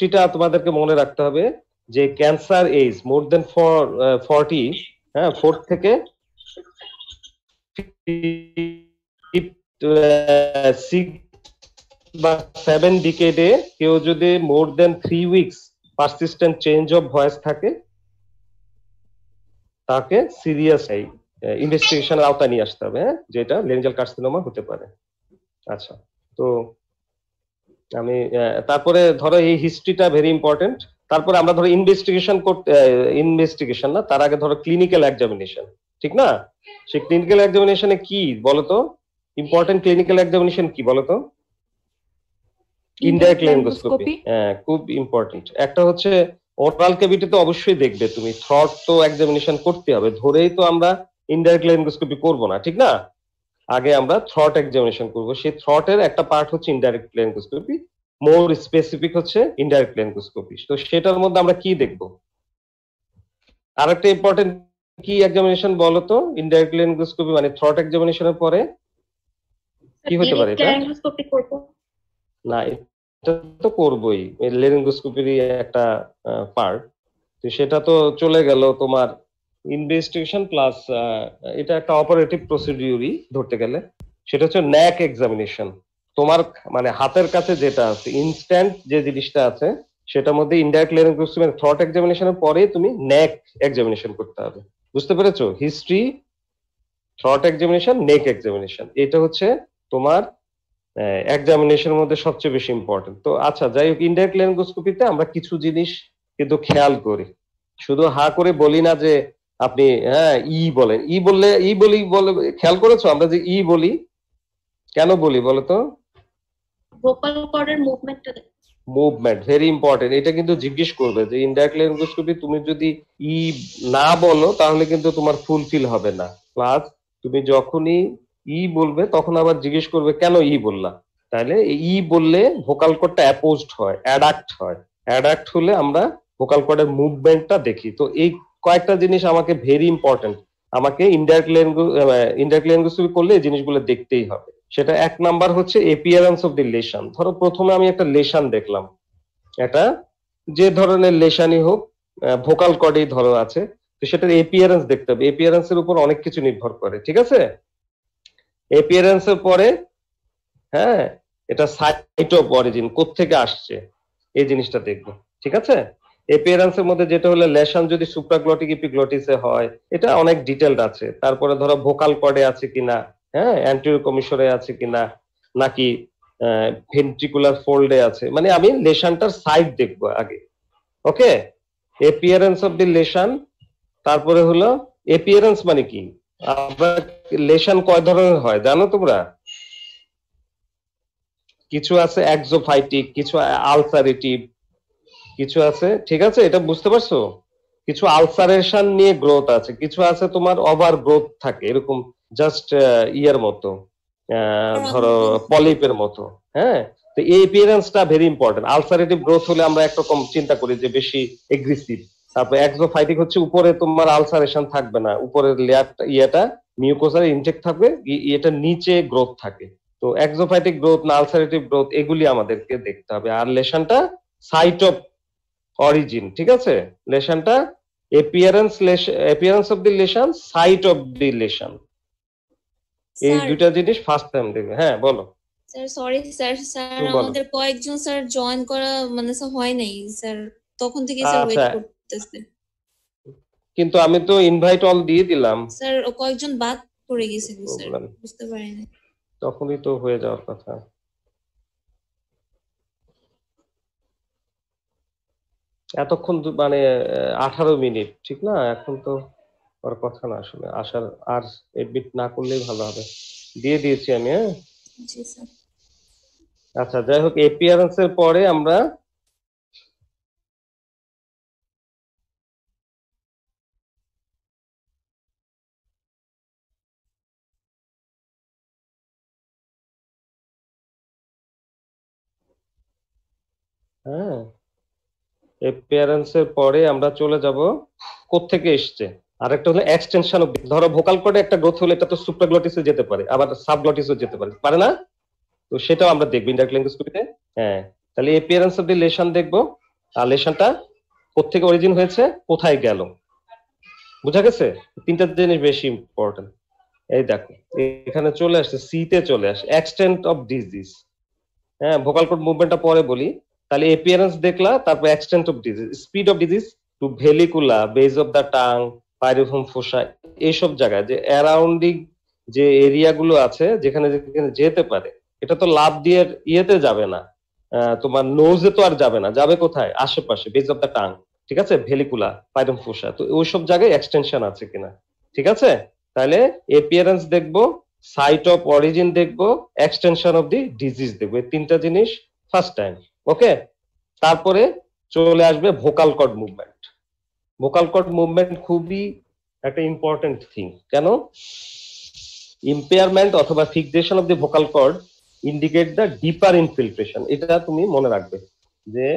হিস্ট্রিটা তোমাদেরকে মনে রাখতে হবে যে cancer age more than for forty হ্যাঁ ফোর থেকে বা সেভেন ডিকেডে কেউ যদি more than three weeks persistent change of voice থাকে, তাকে সিরিয়াস এই ইনভেস্টিগেশনের আওতায় নিয়ে আসতে হবে হ্যাঁ যেটা লেঞ্জাল কার্সিনোমা হতে পারে। আচ্ছা তো আমি তারপরে ধরো এই হিস্ট্রিটা ভেরি ইম্পর্টেন্ট তারপরে আমরা ধরো ইনভেস্টিগেশন করতে ইনভেস্টিগেশন না তার আগে ধরো ক্লিনিক্যাল এক্সামিনেশন ঠিক না? সেই ক্লিনিক্যাল এক্সামিনেশনে কি বলতো? ইম্পর্টেন্ট ক্লিনিক্যাল এক্সামিনেশন কি বলতো? ইনডাইরেক্ট ল্যারিঙ্গোস্কোপি হ্যাঁ খুব ইম্পর্টেন্ট একটা হচ্ছে ওরাল ক্যাভিটি তো অবশ্যই দেখবে তুমি থ্রট তো এক্সামিনেশন করতে হবে ধরেই তো আমরা ইনডাইরেক্ট ল্যারিঙ্গোস্কোপি করব না ঠিক না? আগে আমরা থ্রট এক্সামিনেশন করব। সেই থ্রটের একটা পার্ট হচ্ছে ইনডাইরেক্ট ল্যারিঙ্গোস্কোপি মোর স্পেসিফিক হচ্ছে ইনডাইরেক্ট ল্যারিঙ্গোস্কোপি তো সেটার মধ্যে আমরা কি দেখব? আরেকটা ইম্পর্টেন্ট কি এক্সামিনেশন বলো তো? ইনডাইরেক্ট ল্যারিঙ্গোস্কোপি মানে থ্রট এক্সামিনেশনের পরে? কি হতে পারে এটা? না এটা তো করবই। লেরিঙ্গোস্কোপিরই একটা পার্ট তো সেটা তো চলে গেল তোমার ইনভেস্টিগেশন প্লাস এটা একটা অপারেটিভ প্রসিডিউরই ধরতে গেলে। সেটা হচ্ছে ন্যাক এক্সামিনেশন। তোমার মানে হাতের কাছে যেটা আছে ইনস্ট্যান্ট যে জিনিসটা আছে, সেটার মধ্যে ইনডাইরেক্ট লেরিঙ্গোস্কোপি থ্রট এক্সামিনেশনের পরে তুমি ন্যাক এক্সামিনেশন করতে হবে। বুঝতে পেরেছ? History throat examination neck examination এটা হচ্ছে তোমার এক্সামিনেশনের মধ্যে সবচেয়ে বেশি ইম্পর্টেন্ট তো আচ্ছা যাই হোক ইনডাইরেক্ট লেরিঙ্গোস্কোপিতে আমরা কিছু জিনিস কিন্তু খেয়াল করি। শুধু হা করে বলি না যে আপনি হ্যাঁ ই বলেন ই বললে ই বলি বলে খেয়াল করেছ? আমরা যে ই বলি কেন বলি বলো তো ভোকাল কর্ডের মুভমেন্টটা মুভমেন্ট ভেরি ইম্পর্টেন্ট এটা কিন্তু জিজ্ঞেস করবে যে ইনডাইরেক্ট লেরিঙ্গোস্কোপি তুমি যদি ই না বলো তাহলে কিন্তু তোমার ফুলফিল হবে না। প্লাস তুমি যখনই ই বলবে তখন আবার জিজ্ঞেস করবে কেন ই বললা? তাহলে ই বললে ভোকাল কর্ডটা অ্যাপোজড হয় অ্যাডাক্ট হয়। অ্যাডাক্ট হলে আমরা ভোকাল কর্ডের মুভমেন্টটা দেখি। তো এই কয়েকটা জিনিস আমাকে ভেরি ইম্পর্টেন্ট আমাকে ইনডাইরেক্ট ইনডাইরেক্ট ল্যাঙ্গুয়েজ করলে এই জিনিসগুলো দেখতেই হবে। সেটা এক নাম্বার হচ্ছে এপিয়ারেন্স অফ দি লেশন। ধরো প্রথমে আমি একটা লেশন দেখলাম। এটা যে ধরনের লেশনই হোক ভোকাল কর্ডেই ধরো আছে, তো সেটার এপিয়ারেন্স দেখতে হবে। এপিয়ারেন্সের উপর অনেক কিছু নির্ভর করে, ঠিক আছে? এপিয়ারেন্সের পরে হ্যাঁ এটা সাইট অফ অরিজিন থেকে আসছে, এই জিনিসটা দেখব, ঠিক আছে? এপিয়ারেন্সের মধ্যে যেটা হলো লেশন যদি সুপ্রাগ্লটিক ইপিগ্লটিসে হয়, এটা অনেক ডিটেলড আছে। তারপরে ধরো ভোকাল কর্ডে আছে কিনা হ্যাঁ অ্যান্টিরিয়র কমিশনে আছে কিনা, নাকি ভেন্ট্রিকুলার ফোল্ডে আছে। মানে আমি লেশনটার সাইড দেখব আগে। Okay? Appearance of the lesion, তারপরে হলো এপিয়ারেন্স মানে কি? আমরা লেশন কয় ধরনের হয়, জানো তোমরা? কিছু আছে এক্সোফাইটিক কিছু আলসারেটিভ কিছু আছে ঠিক আছে? এটা বুঝতে পারছ? কিছু আলসারেশন নিয়ে গ্রোথ আছে কিছু আছে তোমার ওভার গ্রোথ থাকে এরকম জাস্ট ইয়ার মতো ধরো পলিপের মতো হ্যাঁ? তো এই এপিয়ারেন্সটা ভেরি ইম্পর্টেন্ট আলসারেটিভ গ্রোথ হলে আমরা একরকম চিন্তা করি যে বেশি এগ্রেসিভ তারপর এক্সোফাইটিক হচ্ছে উপরে তোমার আলসারেশন থাকবে না উপরের লেয়ারটা ইয়েটা মিউকোসার ইনটেক থাকবে এটা নিচে গ্রোথ থাকে। তো এক্সোফাইটিক গ্রোথ না আলসারেটিভ গ্রোথ এগুলি আমাদেরকে দেখতে হবে। আর লেশনটা সাইট অফ অরিজিন ঠিক আছে? লেশনটা appearance appearance of the lesion site of the lesion এই দুইটা জিনিস ফার্স্ট টাইম দেখবে। হ্যাঁ বলো। স্যার সরি স্যার স্যার আমাদের কয়েকজন স্যার জয়েন করা মানে হয় নাই। স্যার তখন থেকে স্যার ওয়েট করতেছে। কিন্তু আমি তো ইনভাইট অল দিয়ে দিলাম। স্যার কয়েকজন বাদ পড়ে গেছে স্যার বুঝতে পারিনি। তখনই তো হয়ে যাওয়ার কথা। এতক্ষণ মানে আঠারো মিনিট ঠিক না? এখন তো আর কথা না আসলে আসার আর এডমিট না করলেই ভালো হবে। দিয়ে দিয়েছি আমি হ্যাঁ? আচ্ছা যাই হোক এপিয়ারেন্স এর পরে আমরা হ্যাঁ। এপিয়ারেন্স এর পরে আমরা চলে যাব থেকে এসছে। আর একটা হলো এক্সটেনশন ধরো ভোকাল কর্ডে একটা গ্রোথ হলে এটা তো সুপ্রাগ্লটিসে যেতে পারে, আবার সাবগ্লটিসও যেতে পারে। পারে না? তো সেটাও আমরা দেখব ইন্ডাইরেক্ট ল্যাঙ্গুয়েজ হ্যাঁ তাহলে এপিয়ারেন্স অফ দি লেশন দেখব। আর লেশনটা কোথেকে অরিজিন হয়েছে? কোথায় গেল? বুঝা গেছে? তিনটা জিনিস বেশি ইম্পর্টেন্ট এই দেখো, এখানে চলে আসছে সিতে চলে আসে। এক্সটেন্ট অফ ডিজিজ হ্যাঁ ভোকাল কর্ড মুভমেন্টটা পরে বলি। তাহলে এপিয়ারেন্স দেখলা, তারপর extent of disease speed of disease to vallecula base of the tongue pyriform fossa এইসব জায়গায় যে অ্যারাউন্ডিং যে এরিয়া গুলো আছে, যেখানে যেখানে যেতে পারে, এটা তো লাভ দিয়ে ইয়েতে যাবে না। তোমার নোজে তো আর যাবে না, যাবে কোথায়? আশেপাশে বেজ অফ দ্য টাং ঠিক আছে? ভেলিকুলা পাইরোম ফোসা তো ওইসব জায়গায় এক্সটেনশন আছে কিনা, ঠিক আছে? তাহলে এপিয়ারেন্স দেখব সাইট অফ অরিজিন দেখব এক্সটেনশন অফ দি ডিজিজ দেখব, এই তিনটা জিনিস ফার্স্ট টাইম ওকে? তারপরে চলে আসবে vocal cord movement vocal cord movement খুবই একটা ইম্পর্টেন্ট থিং কেন? ইম্পেয়ারমেন্ট অথবা fixation of the vocal cord indicate the deeper infiltration এটা তুমি মনে রাখবে যে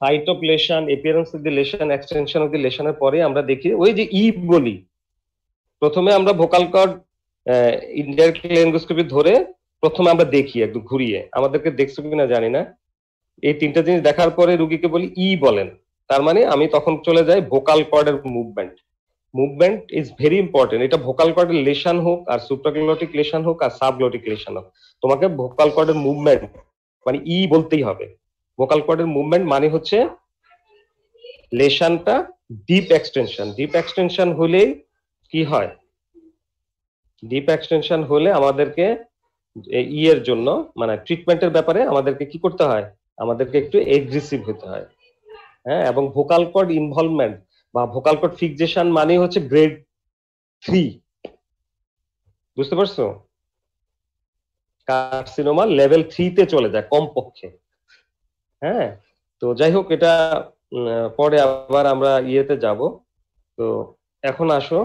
site of lesion appearance of the lesion extension of the লেশনের পরে আমরা দেখি, ওই যে ই বলি, প্রথমে আমরা ভোকাল কর্ড ইন্ডিয়ার ধরে প্রথমে আমরা দেখি একটু ঘুরিয়ে। আমাদেরকে দেখছ কিনা জানি না। এই তিনটা জিনিস দেখার পরে রুগীকে বলি ই বলেন। তার মানে আমি তখন চলে যাই vocal কর্ডের movement movement is very important এটা ভোকাল কর্ডের লেশন হোক আর সুপ্রাগ্লোটিক লেশন হোক আর সাবগ্লোটিক লেশন হোক। তোমাকে ভোকাল কর্ডের মুভমেন্ট মানে ই বলতেই হবে। ভোকাল কর্ডের মুভমেন্ট মানে হচ্ছে লেশনটা ডিপ এক্সটেনশন ডিপ এক্সটেনশন হলেই কি হয়? ডিপ এক্সটেনশন হলে আমাদেরকে ই এর জন্য মানে ট্রিটমেন্টের ব্যাপারে আমাদেরকে কি করতে হয়? আমাদেরকে একটু এগ্রেসিভ হতে হয়। হ্যাঁ এবং ভোকাল কর্ড ইনভলভমেন্ট বা ভোকাল কর্ড ফিক্সেশন মানে হচ্ছে গ্রেড থ্রি বুঝতে পারছ? কার্সিনোমা লেভেল থ্রিতে চলে যায় কমপক্ষে। হ্যাঁ তো যাই হোক, এটা পরে আবার আমরা ইয়েতে যাব। তো এখন আসো।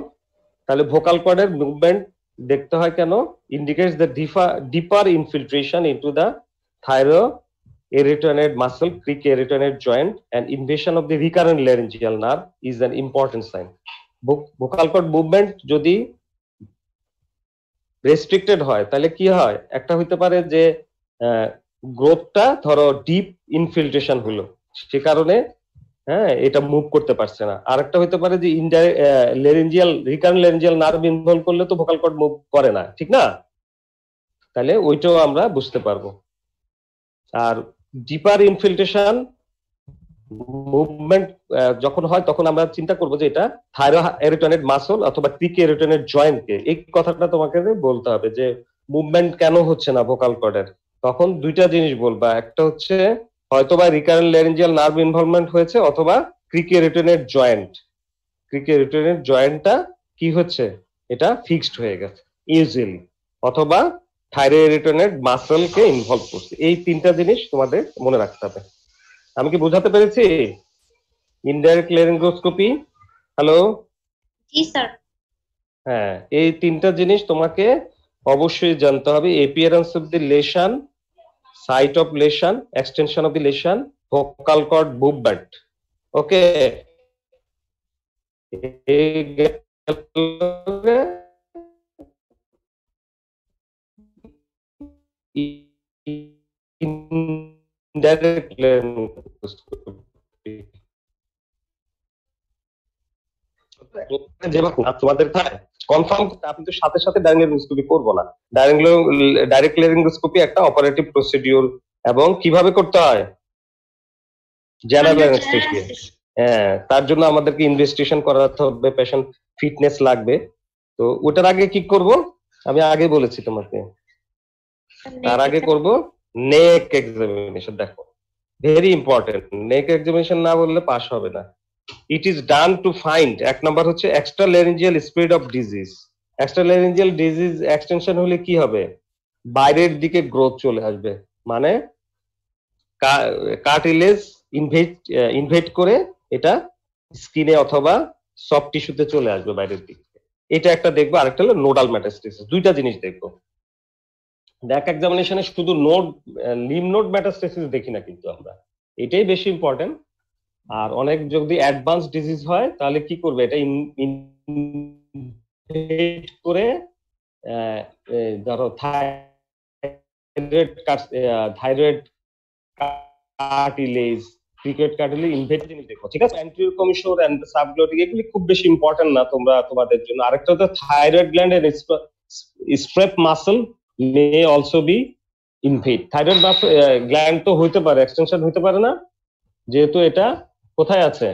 তাহলে ভোকাল কর্ডের মুভমেন্ট দেখতে হয় কেন? Indicates the deeper infiltration into the thyro aerotonate muscle, cric aerotonate joint, and invasion of the recurrent laryngeal nerve is an important sign. vocal cord যদি রেস্ট্রিক্টেড হয় তাহলে কি হয়? একটা হইতে পারে যে গ্রোথটা ধরো ডিপ ইনফিল্ট্রেশন হলো। সে কারণে হ্যাঁ এটা মুভ করতে পারছে না। আরেকটা হইতে পারে যে laryngeal recurrent laryngeal nerve involve করলে তো ভোকাল কর্ড মুভ করে না ঠিক না? তাহলে ওইটাও আমরা বুঝতে পারব। আর ডিপার ইনফিল্ট্রেশন মুভমেন্ট যখন হয়, তখন আমরা চিন্তা করব যে এটা থাইরো এরিটনেট মাসল অথবা ক্রিক এরিটনেট জয়েন্টকে এই কথাটা তোমাকে বলতে হবে যে মুভমেন্ট কেন হচ্ছে না ভোকাল কর্ডের তখন দুইটা জিনিস বলবা। একটা হচ্ছে হয়তোবা রিকারেন্ট ল্যারেঞ্জিয়াল নার্ভ ইনভলভমেন্ট হয়েছে অথবা ক্রিক এরিটনেট জয়েন্ট ক্রিক এরিটনেট জয়েন্টটা কি হচ্ছে? এটা ফিক্সড হয়ে গেছে ইউজুয়ালি অথবা থাইরোয়েরিটনেট মাসলকে ইনভলভ করছে। এই তিনটা জিনিস তোমাদের মনে রাখতে হবে। আমি কি বোঝাতে পেরেছি? ইনডাইরেক্ট লেরিঙ্গোস্কোপি হ্যালো জি স্যার। হ্যাঁ এই তিনটা জিনিস তোমাকে অবশ্যই জানতে হবে। Appearance of the lesion site of lesion extension of the lesion vocal cord movement okay indirect তোমাদের কনফার্ম আপনি তো সাথে সাথে ডাইরেক্ট লেরিঙ্গোস্কোপি করব না। ডাইরেক্ট একটা অপারেটিভ প্রসিডিউর এবং কীভাবে করতে হয়? জেনারেল হ্যাঁ তার জন্য আমাদেরকে ইনভেস্টিগেশন করাতে হবে পেশেন্ট ফিটনেস লাগবে। তো ওটার আগে কি করব? আমি আগে বলেছি তোমাকে। তার আগে করব নেক এক্সামিনেশন দেখো। ভেরি ইম্পর্টেন্ট নেক এক্সামিনেশন না বললে পাস হবে না। It is done to find এক নাম্বার হচ্ছে extra laryngeal spread of disease extra laryngeal disease extension হলে কি হবে? বাইরের দিকে গ্রোথ চলে আসবে। মানে কার্টিলেজ ইনভেট ইনভেট করে এটা স্কিনে অথবা সফট টিস্যুতে চলে আসবে বাইরের দিকে। এটা একটা দেখব আরেকটা হলো নোডাল ম্যাটাস্টেসিস দুইটা জিনিস দেখব। ব্যাক এক্সামিনেশনে শুধু নোড লিম নোড ম্যাটাস্টেসিস দেখি না কিন্তু আমরা। এটাই বেশি ইম্পর্টেন্ট আর অনেক যদি অ্যাডভান্স ডিজিজ হয়, তাহলে কি করবে? এটা করে ধরো thyroid thyroid cartilage cricoid cartilage invade জিনিস দেখো, ঠিক আছে? অ্যান্টিরিয়র কমিশন এন্ড সাবগ্লোটিক এগুলি খুব বেশি ইম্পর্টেন্ট না তোমরা তোমাদের জন্য। আরেকটা হচ্ছে thyroid gland and strap muscle may also be invade thyroid gland তো হইতে পারে এক্সটেনশন হইতে পারে না। যেহেতু এটা কোথায় আছে?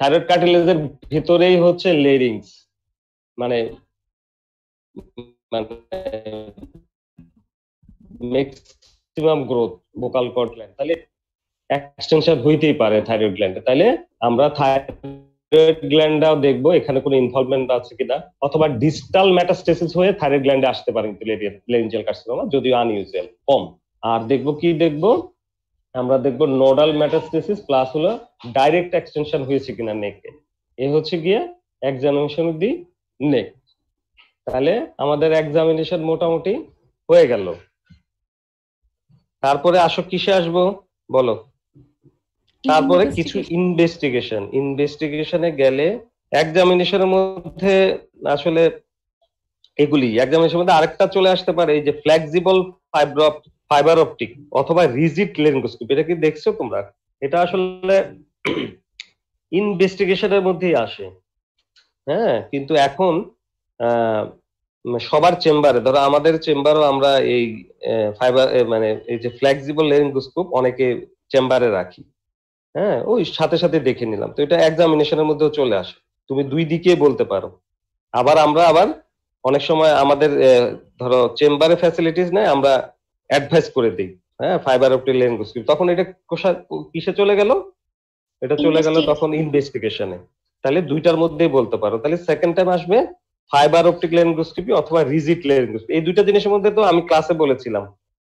থাইরয়েড কার্টিলেজের ভিতরেই হচ্ছে লেরিংস মানে maximum growth vocal cord gland তাহলে এক্সটেনশন হইতেই পারে থাইরয়েড গ্ল্যান্ডে তাহলে আমরা থাইরয়েড গ্ল্যান্ডটাও দেখব, এখানে কোনো ইনভলভমেন্ট আছে কিনা, অথবা ডিস্টাল মেটাস্টেসিস হয়ে থাইরয়েড গ্ল্যান্ডে আসতে পারে কিন্তু লেরিঞ্জিয়াল কার্সিনোমা যদিও আনইউজুয়াল কম। আর দেখব কি দেখব? আমরা দেখব নোডাল মেটাস্টেসিস প্লাস হলো ডাইরেক্ট এক্সটেনশন হয়েছে কিনা নেকে এ। হচ্ছে গিয়ে এক্সামিনেশন দি নেক তাহলে আমাদের এক্সামিনেশন মোটামুটি হয়ে গেল। তারপরে আসো, কিসে আসব? বলো। তারপরে কিছু ইনভেস্টিগেশন ইনভেস্টিগেশনে গেলে এক্সামিনেশনের মধ্যে আসলে এগুলি এক্সামিনেশনের মধ্যে আরেকটা চলে আসতে পারে এই যে ফ্লেক্সিবল ফাইবার ফাইবার অপটিক অথবা রিজিট লেরিঙ্গোস্কোপি এটা কি দেখছ তোমরা? এটা আসলে ইনভেস্টিগেশনের মধ্যেই আসে। হ্যাঁ কিন্তু এখন সবার চেম্বারে ধরো আমাদের চেম্বারও আমরা এই ফাইবার মানে এই যে ফ্লেক্সিবল লেরিঙ্গোস্কোপ অনেকে চেম্বারে রাখি। হ্যাঁ ওই সাথে সাথে দেখে নিলাম। তো এটা এক্সামিনেশনের মধ্যেও চলে আসে। তুমি দুই দিকে বলতে পারো। আবার আমরা আবার অনেক সময় আমাদের ধরো চেম্বারে ফ্যাসিলিটিস নেই আমরা অ্যাডভাইস করে দিই। হ্যাঁ ফাইবার অপটিক লেরিঙ্গোস্কোপি তখন এটা কোষা কিসে চলে গেল? এটা চলে গেল তখন ইনভেস্টিগেশনে তাহলে দুইটার মধ্যেই বলতে পারো। তাহলে সেকেন্ড টাইম আসবে ফাইবার অপটিক লেরিঙ্গোস্কোপি অথবা রিজিট লেরিঙ্গোস্কোপি এই দুইটা জিনিসের মধ্যে তো আমি ক্লাসে বলেছিলাম।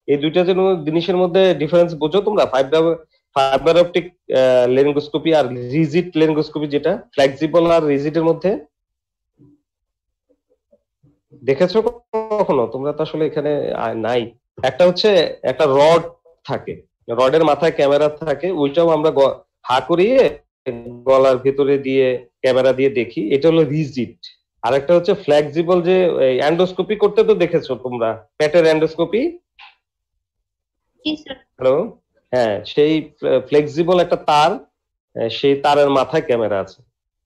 এই দুইটা জিনিসের মধ্যে ডিফারেন্স বোঝো তোমরা। ফাইবার ফাইবার অপটিক লেরিঙ্গোস্কোপি আর রিজিট লেরিঙ্গোস্কোপি যেটা ফ্লেক্সিবল আর রিজিটের মধ্যে। দেখেছ কখনো? তোমরা তো আসলে এখানে নাই। একটা হচ্ছে একটা রড থাকে। রডের মাথায় ক্যামেরা থাকে ওইটাও আমরা হা করিয়ে গলার ভেতরে দিয়ে ক্যামেরা দিয়ে দেখি। এটা হলো রিজিট আর একটা হচ্ছে ফ্লেক্সিবল যে অ্যান্ডোস্কোপি করতে তো দেখেছ তোমরা? পেটের অ্যান্ডোস্কোপি হ্যালো হ্যাঁ সেই ফ্লেক্সিবল একটা তার সেই তারের মাথায় ক্যামেরা আছে।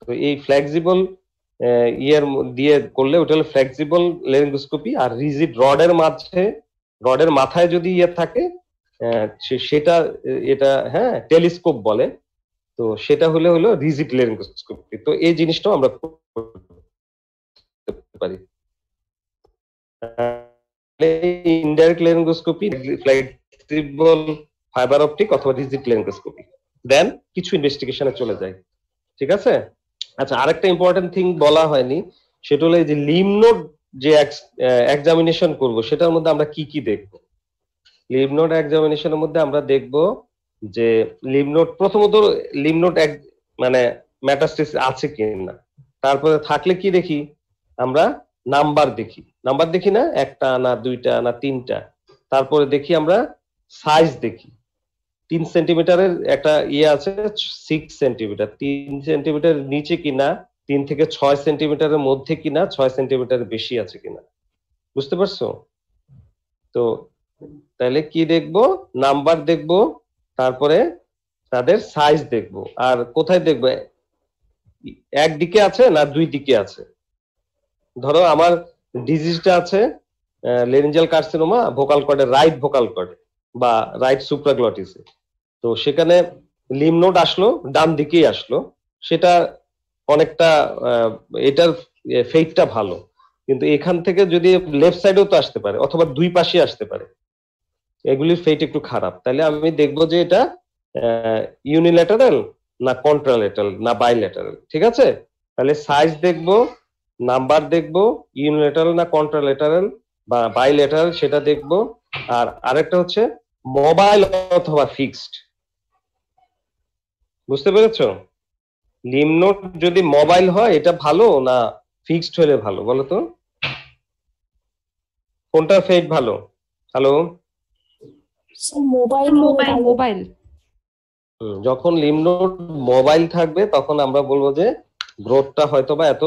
তো এই ফ্লেক্সিবল ইয়ের দিয়ে করলে ওটা হলো ফ্লেক্সিবল লেরিঙ্গোস্কোপি আর রিজিড রডের মাঝে রডের মাথায় যদি ইয়ে থাকে সেটা, এটা হ্যাঁ টেলিস্কোপ বলে। তো সেটা হলে হলো রিজিড লেরিঙ্গোস্কোপি তো এই জিনিসটাও আমরা পারি। Indirect laryngoscopy flexible fibre optic অথবা রিজিড লেরিঙ্গোস্কোপি দেন কিছু ইনভেস্টিগেশনে চলে যায়। ঠিক আছে? আচ্ছা আরেকটা ইম্পর্টেন্ট থিং বলা হয়নি, সেটা হলো যে লিমনোড যে এক্সামিনেশন করব, সেটার মধ্যে আমরা কি কি দেখব? লিমনোড এক্সামিনেশনের মধ্যে আমরা দেখব যে লিমনোড প্রথমত লিমনোড এক মানে ম্যাটাস্টিস আছে কি না তারপরে থাকলে কি দেখি? আমরা নাম্বার দেখি। নাম্বার দেখি না? একটা না দুইটা না তিনটা। তারপরে দেখি আমরা সাইজ দেখি। তিন সেন্টিমিটারের একটা ইয়ে আছে সিক্স সেন্টিমিটার তিন সেন্টিমিটার নিচে কিনা, তিন থেকে ছয় সেন্টিমিটারের মধ্যে কিনা, ছয় সেন্টিমিটার বেশি আছে কিনা। বুঝতে পারছ? তো তাহলে কি দেখব? নাম্বার দেখব, তারপরে তাদের সাইজ দেখব। আর কোথায় দেখব? একদিকে আছে না দুই দিকে আছে? ধরো আমার ডিজিজটা আছে লেরিঞ্জাল কার্সিনোমা ভোকাল কর্ডে রাইট ভোকাল কর্ডে বা রাইট সুপ্রাগ্লটিসে তো সেখানে লিম লিমনোড আসলো, ডান দিকেই আসলো। সেটা অনেকটা এটার ফেইটটা ভালো। কিন্তু এখান থেকে যদি লেফট সাইডেও তো আসতে পারে, অথবা দুই পাশে আসতে পারে। এগুলির ফেইট একটু খারাপ। তাহলে আমি দেখব যে এটা ইউনিল্যাটারাল না কন্ট্রালেটারাল না বাইল্যাটারাল ঠিক আছে? তাহলে সাইজ দেখব নাম্বার দেখব ইউনিল্যাটারাল না কন্ট্রালেটারাল বা বাইল্যাটারাল সেটা দেখব। আর আরেকটা হচ্ছে মোবাইল অথবা ফিক্সড বুঝতে পেরেছ? লিমনোট যদি মোবাইল হয় এটা ভালো না ফিক্সড হলে ভালো? বলো তো। কোনটা ফেট ভালো? হ্যালো মোবাইল মোবাইল মোবাইল যখন লিমনোট মোবাইল থাকবে তখন আমরা বলব যে গ্রোথটা হয়তো বা এত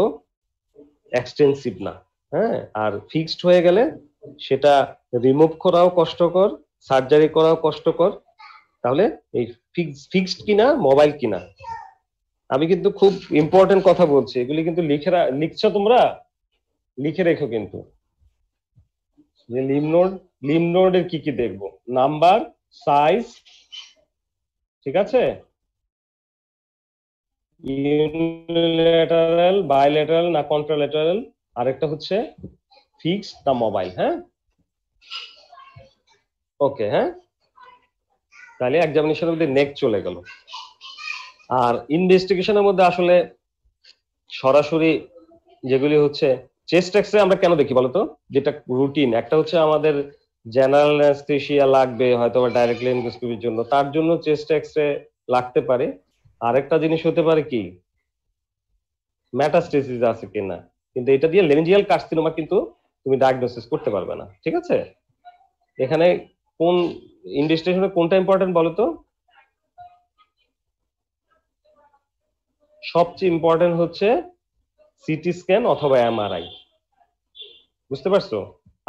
এক্সটেন্সিভ না। হ্যাঁ আর ফিক্সড হয়ে গেলে সেটা রিমুভ করাও কষ্টকর সার্জারি করাও কষ্টকর। তাহলে এই ফিক্সড কিনা মোবাইল কিনা। আমি কিন্তু খুব ইম্পর্টেন্ট কথা বলছি। এগুলি কিন্তু লিখে লিখছো তোমরা? লিখে রেখো কিন্তু। যে লিম নোড লিম নোডের কি কি দেখব? নাম্বার সাইজ ঠিক আছে? ইউনিল্যাটারাল বাইল্যাটারাল না কন্ট্রাল্যাটারাল আরেকটা হচ্ছে ফিক্সড না মোবাইল হ্যাঁ? ওকে হ্যাঁ? তাহলে এক্সামিনেশনের মধ্যে নেক চলে গেল। আর ইনভেস্টিগেশনের মধ্যে আসলে সরাসরি যেগুলি হচ্ছে চেস্ট এক্সরে আমরা কেন দেখি বলতো? যেটা রুটিন একটা হচ্ছে আমাদের জেনারেল লাগবে, হয়তো বা ডাইরেক্টলি এন্ডোস্কোপির জন্য। তার জন্য চেস্ট এক্সরে লাগতে পারে। আরেকটা জিনিস হতে পারে কি? ম্যাটাস্টেসিস আছে কিনা? কিন্তু এটা দিয়ে লেমেঞ্জিয়াল কার্সিনোমা কিন্তু তুমি ডায়াগনোসিস করতে পারবে না। ঠিক আছে? এখানে কোন ইনভেস্টিগেশনে কোনটা ইম্পর্টেন্ট বলো তো সবচেয়ে ইম্পর্টেন্ট হচ্ছে সিটি স্ক্যান অথবা এমআরআই বুঝতে পারছ?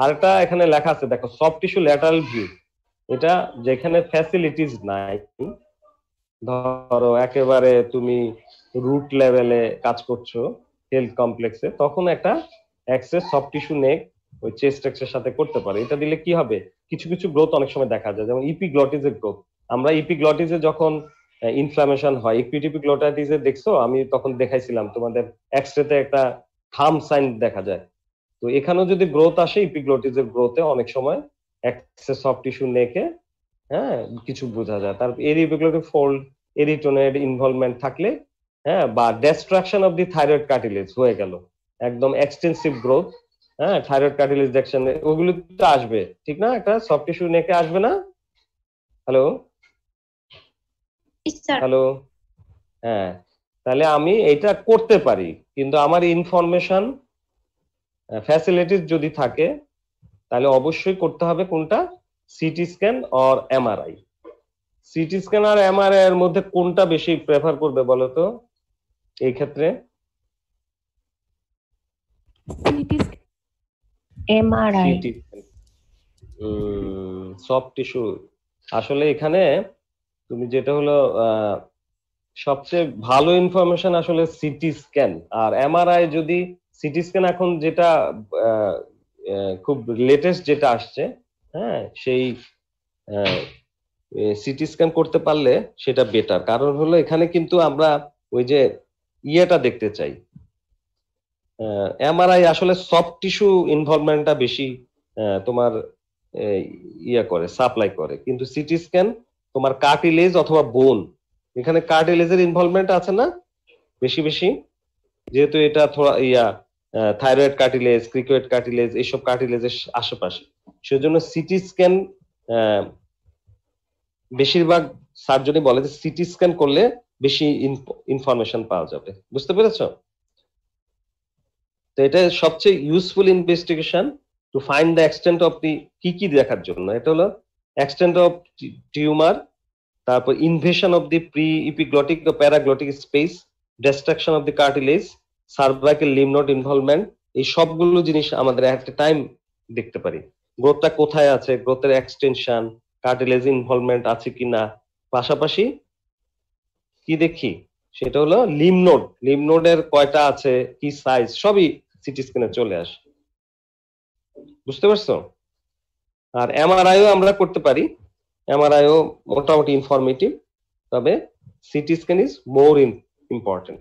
আরেকটা এখানে লেখা আছে, দেখো সফট টিস্যু ল্যাটারাল ভিউ এটা যেখানে ফ্যাসিলিটিস নাই, ধরো, একেবারে তুমি রুট লেভেলে কাজ করছ হেলথ কমপ্লেক্সে তখন একটা অ্যাক্সেস সফট টিস্যু নেক ওই চেস্ট এক্সের সাথে করতে পারে। এটা দিলে কি হবে? কিছু কিছু গ্রোথ অনেক সময় দেখা যায়। যেমন ইপিগ্লটিসের গ্রোথ আমরা ইপিগ্লটিসে যখন ইনফ্লামেশন হয় ইপিটিপি গ্লোটাইটিসে দেখছ? আমি তখন দেখাইছিলাম তোমাদের এক্সরেতে একটা থাম সাইন দেখা যায়। তো এখানেও যদি গ্রোথ আসে ইপিগ্লোটিসের গ্রোথে অনেক সময় এক্সেস সফট টিস্যু নেকে হ্যাঁ কিছু বোঝা যায়। তার এরিপিগ্লোটিক ফোল্ড এরিটোনেড ইনভলভমেন্ট থাকলে হ্যাঁ বা destruction of the thyroid cartilage হয়ে গেল। একদম এক্সটেন্সিভ গ্রোথ হ্যাঁ থাইরয়েড কার্টিলেজ দেখছেন ওগুলো তো আসবে ঠিক না? একটা সফট টিস্যু নেকে আসবে না? হ্যালো স্যার হ্যালো হ্যাঁ তাহলে আমি এটা করতে পারি কিন্তু আমার ইনফরমেশন ফ্যাসিলিটিস যদি থাকে তাহলে অবশ্যই করতে হবে কোনটা? CT scan or MRI CT scan R MRI এর মধ্যে কোনটা বেশি প্রেফার করবে বলো তো? এই ক্ষেত্রে? সিটি এমআরআই সফট টিস্যু আসলে এখানে তুমি যেটা হলো সবচেয়ে ভালো ইনফরমেশন আসলে সিটি স্ক্যান আর এমআরআই যদি সিটি স্ক্যান এখন যেটা খুব লেটেস্ট যেটা আসছে হ্যাঁ সেই সিটি স্ক্যান করতে পারলে সেটা বেটার কারণ হলো এখানে কিন্তু আমরা ওই যে ইয়েটা দেখতে চাই এমআরআই আসলে সফট টিস্যু ইনভলভমেন্টটা বেশি তোমার ইয়ে করে সাপ্লাই করে। কিন্তু সিটি স্ক্যান তোমার কার্টিলেজ অথবা বোন এখানে কার্টিলেজের ইনভলভমেন্ট আছে না? বেশি বেশি? যেহেতু এটা থোড়া ইয়া থাইরয়েড কার্টিলেজ ক্রিকয়েড কার্টিলেজ এইসব কার্টিলেজের আশেপাশে। সেজন্য সিটি স্ক্যান বেশিরভাগ সার্জনই বলে যে সিটি স্ক্যান করলে বেশি ইনফরমেশন পাওয়া যাবে। বুঝতে পেরেছ? তো এটা সবচেয়ে useful investigation to find the extent of the কি কি দেখার জন্য। এটা হলো এক্সটেন্ট অফ টিউমার তারপর invasion of the pre epiglottic paraglottic space destruction of the cartilage cervical lymph node involvement এই সবগুলো জিনিস আমাদের একটা টাইম দেখতে পারি। গ্রোথটা কোথায় আছে? গ্রোথের এক্সটেনশন কার্টিলেজ ইনভলভমেন্ট আছে কি না? পাশাপাশি কি দেখি? সেটা হলো লিমনোড লিমনোডের কয়টা আছে? কি সাইজ সবই সিটি স্ক্যানে চলে আসে। বুঝতে পারছ? আর এমআরআইও আমরা করতে পারি। এমআরআইও মোটামুটি ইনফরমেটিভ তবে CT scan is more important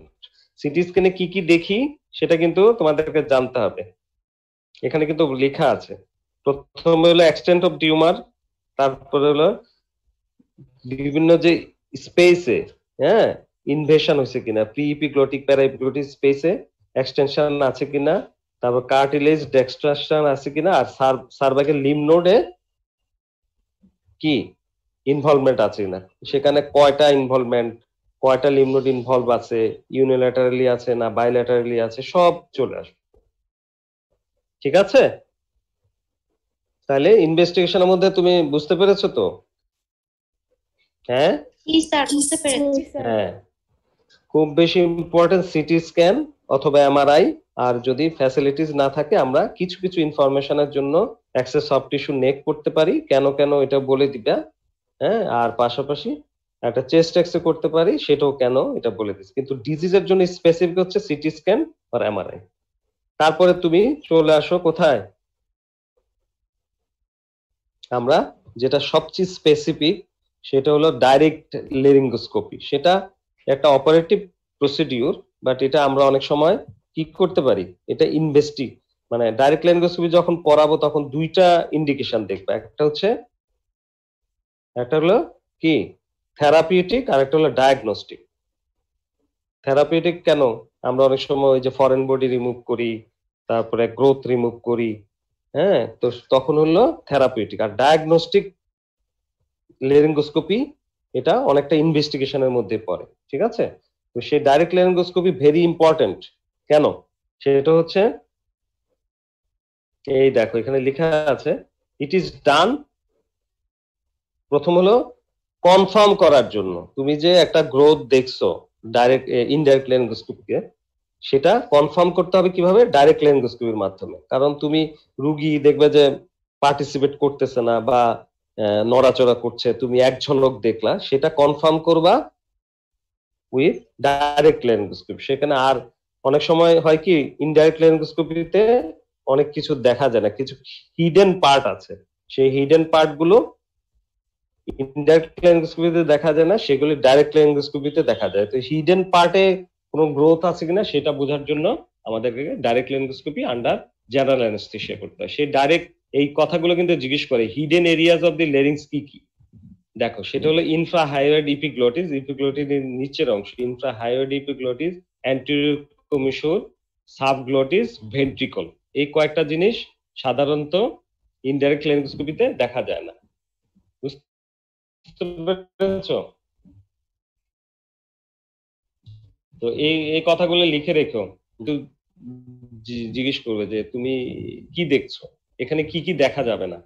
CT স্ক্যানে কি কি দেখি, সেটা কিন্তু তোমাদেরকে জানতে হবে। এখানে কিন্তু লেখা আছে। প্রথমে হলো এক্সটেন্ট অফ টিউমার তারপরে হলো বিভিন্ন যে স্পেসে হ্যাঁ ইনভেশন হয়েছে কিনা প্রি ইপিগ্লোটিক প্যারাইপিগ্লোটিক স্পেসে এক্সটেনশন আছে কিনা তারপর কার্টিলেজ ডেক্সট্রাকশন আছে কিনা আর সার্ভাইকেল লিম নোডে কি ইনভলভমেন্ট আছে কিনা? সেখানে কয়টা ইনভলভমেন্ট কয়টা লিম নোড ইনভলভ আছে ইউনিল্যাটারালি আছে না বাইল্যাটারালি আছে সব চলে আসবে। ঠিক আছে? তাহলে ইনভেস্টিগেশনের মধ্যে তুমি বুঝতে পেরেছ তো? হ্যাঁ? জি স্যার বুঝতে পেরেছি। হ্যাঁ। খুব বেশি ইম্পর্টেন্ট সিটি স্ক্যান অথবা এমআরআই আর যদি ফ্যাসিলিটিস না থাকে, আমরা কিছু কিছু ইনফরমেশনের জন্য অ্যাক্সেস সফট টিস্যু নেক করতে পারি। কেন কেন এটা বলে দিবা? হ্যাঁ আর পাশাপাশি একটা চেস্ট এক্সরে করতে পারি, সেটাও কেন এটা বলে দিচ্ছি কিন্তু ডিজিজের জন্য স্পেসিফিক হচ্ছে সিটি স্ক্যান আর এমআরআই তারপরে তুমি চলে আসো কোথায়? আমরা যেটা সবচেয়ে স্পেসিফিক সেটা হলো ডাইরেক্ট লেরিঙ্গোস্কোপি সেটা একটা অপারেটিভ প্রসিডিউর বাট এটা আমরা অনেক সময় কি করতে পারি। এটা ইনভেস্টি মানে ডাইরেক্ট লেরিঙ্গোস্কোপি যখন পড়াবো তখন দুইটা ইন্ডিকেশন দেখবে। একটা হচ্ছে, একটা হলো কি? থেরাপিউটিক আর একটা হলো ডায়াগনস্টিক থেরাপিউটিক কেন? আমরা অনেক সময় ওই যে ফরেন বডি রিমুভ করি, তারপরে গ্রোথ রিমুভ করি হ্যাঁ? তো তখন হলো থেরাপিউটিক আর ডায়াগনস্টিক লেরিঙ্গোস্কোপি এটা অনেকটা ইনভেস্টিগেশনের মধ্যে পড়ে, ঠিক আছে? তো সেই ডাইরেক্ট লেরিঙ্গোস্কোপি ভেরি ইম্পর্টেন্ট কেন? সেটা হচ্ছে, এই দেখো, এখানে লেখা আছে ইট ইজ ডান প্রথম হলো কনফার্ম করার জন্য। তুমি যে একটা গ্রোথ দেখছ ডাইরেক্ট ইনডাইরেক্ট লেরিঙ্গোস্কোপিকে সেটা কনফার্ম করতে হবে কীভাবে? ডাইরেক্ট লেরিঙ্গোস্কোপির মাধ্যমে। কারণ তুমি রুগী দেখবে যে পার্টিসিপেট করতেছে না বা নড়াচড়া করছে, তুমি এক ঝলক দেখলা, সেটা কনফার্ম করবা উইথ ডাইরেক্ট লেরিঙ্গোস্কোপি সেখানে আর অনেক সময় হয় কি ইনডাইরেক্ট লেরিঙ্গোস্কোপিতে অনেক কিছু দেখা যায় না, কিছু হিডেন পার্ট আছে। সেই হিডেন পার্টগুলো ইনডাইরেক্ট লেরিঙ্গোস্কোপিতে দেখা যায় না, সেগুলি ডাইরেক্ট লেরিঙ্গোস্কোপিতে দেখা যায়। তো হিডেন পার্টে কোনো গ্রোথ আছে কিনা, সেটা বোঝার জন্য আমাদেরকে direct laryngoscopy under general anaesthesia করতে হয়। সেই ডাইরেক্ট এই কথাগুলো কিন্তু জিজ্ঞেস করে hidden areas of the larynx কি কি? দেখো, সেটা হলো ইনফ্রা হাইওয়েড ইপিগ্লোটিস ইপিগ্লোটিস এর নিচের অংশ infra hyoid epiglottis anterior commissure subglottis ventricle এই কয়েকটা জিনিস সাধারণত ইনডাইরেক্ট লেরিঙ্গোস্কোপিতে দেখা যায় না। তো এই এই কথাগুলো লিখে রেখো। কিন্তু জিজ্ঞেস করবে যে তুমি কি দেখছ? এখানে কি কি দেখা যাবে না?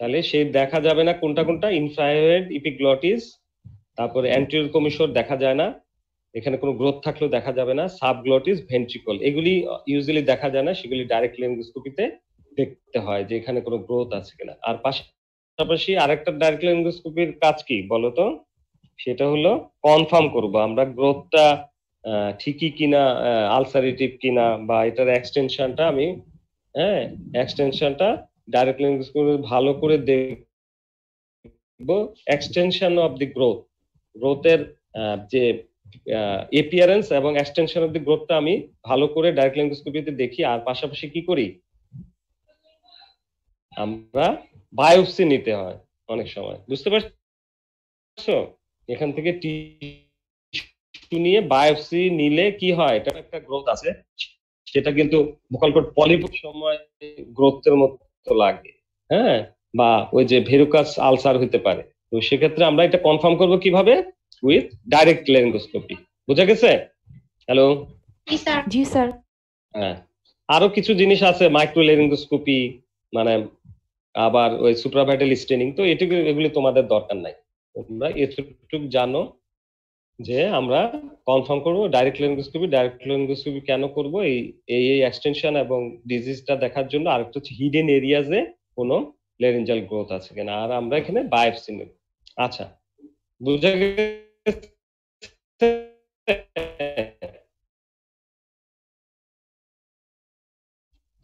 তাহলে সেই দেখা যাবে না কোনটা কোনটা ইনফ্রাহেড ইপিগ্লটিস তারপরে অ্যান্টিরিয়র কমিশন দেখা যায় না, এখানে কোনো গ্রোথ থাকলেও দেখা যাবে না সাবগ্লটিস ভেন্ট্রিকল এগুলি ইউজুয়ালি দেখা যায় না, সেগুলি ডাইরেক্ট লেঙ্গোস্কোপিতে দেখতে হয় যে এখানে কোনো গ্রোথ আছে কিনা। আর পাশাপাশি আরেকটা ডাইরেক্ট লেঙ্গোস্কোপির কাজ কি বলতো? সেটা হলো কনফার্ম করব, আমরা গ্রোথটা ঠিকই কিনা আলসারেটিভ কিনা, বা এটার এক্সটেনশনটা আমি হ্যাঁ এক্সটেনশনটা ডাইরেক্ট লেঙ্গোস্কোপি ভালো করে দেখব। এক্সটেনশন অফ দি গ্রোথ গ্রোথের যে এপিয়ারেন্স এবং এক্সটেনশন অফ দি গ্রোথটা আমি ভালো করে ডাইরেক্ট লেঙ্গোস্কোপিতে দেখি, আর পাশাপাশি কি করি? আমরা বায়োপসি নিতে হয় অনেক সময়। বুঝতে পারছ? এখান থেকে টিস্যু নিয়ে বায়োপসি নিলে কি হয়? এটা একটা গ্রোথ আছে। সেটা কিন্তু ভোকালকোট পলিপুর সময় গ্রোথের মতো লাগে হ্যাঁ? বা ওই যে ভেরুকাস আলসার হতে পারে। তো সেক্ষেত্রে আমরা এটা কনফার্ম করব কীভাবে? উইথ ডাইরেক্ট লেরিঙ্গোস্কোপি বুঝা গেছে? হ্যালো জি স্যার। জি স্যার। হ্যাঁ। আরও কিছু জিনিস আছে মাইক্রো লেরিঙ্গোস্কোপি মানে আবার ওই সুপ্রাভাইটাল স্টেনিং তো এটুকু এগুলি তোমাদের দরকার নাই। তোমরা এতটুকু জানো যে আমরা কনফার্ম করব ডাইরেক্ট লেরিঙ্গোস্কোপি ডাইরেক্ট লেরিঙ্গোস্কোপি কেন করব? এই এই এই এক্সটেনশন এবং ডিজিজটা দেখার জন্য আরেকটা হচ্ছে হিডেন এরিয়াজে কোনো লেরিঞ্জাল গ্রোথ আছে কিনা। আর আমরা এখানে বায়োপসি নেব। আচ্ছা বুঝা গেছে?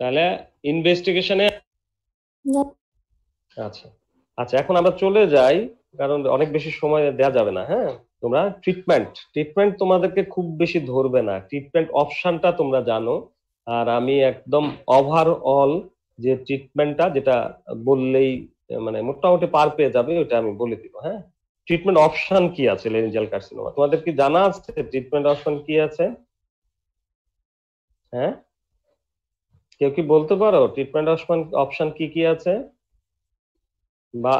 তাহলে ইনভেস্টিগেশনে আচ্ছা আচ্ছা এখন আমরা চলে যাই কারণ অনেক বেশি সময় দেয়া যাবে না হ্যাঁ? তোমরা ট্রিটমেন্ট ট্রিটমেন্ট তোমাদেরকে খুব বেশি ধরবে না। ট্রিটমেন্ট অপশনটা তোমরা জানো। আর আমি একদম ওভারঅল যে ট্রিটমেন্টটা যেটা বললেই মানে মোটামুটি পার পেয়ে যাবে ওটা আমি বলে দিব হ্যাঁ? ট্রিটমেন্ট অপশন কি আছে লেনিজাল কার্সিনোমা তোমাদের কি জানা আছে ট্রিটমেন্ট অপশন কি আছে? হ্যাঁ? কেউ কি বলতে পারো ট্রিটমেন্ট অপশন অপশন কি কি আছে? বা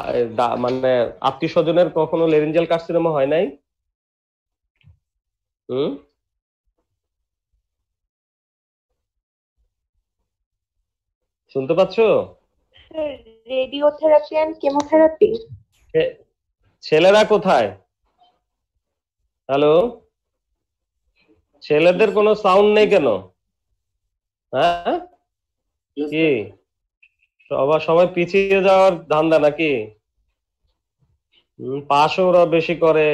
মানে আত্মীয় স্বজনের কখনো লেরিঞ্জাল কার্সিনোমা হয় নাই? হুম শুনতে পাচ্ছো? Radiotherapy and chemotherapy. ছেলেরা কোথায়? হ্যালো? ছেলেদের কোনো সাউন্ড নেই কেন? হ্যাঁ? কি? সবার সবাই পিছিয়ে যাওয়ার ধান্দা নাকি? পাশও ওরা বেশি করে।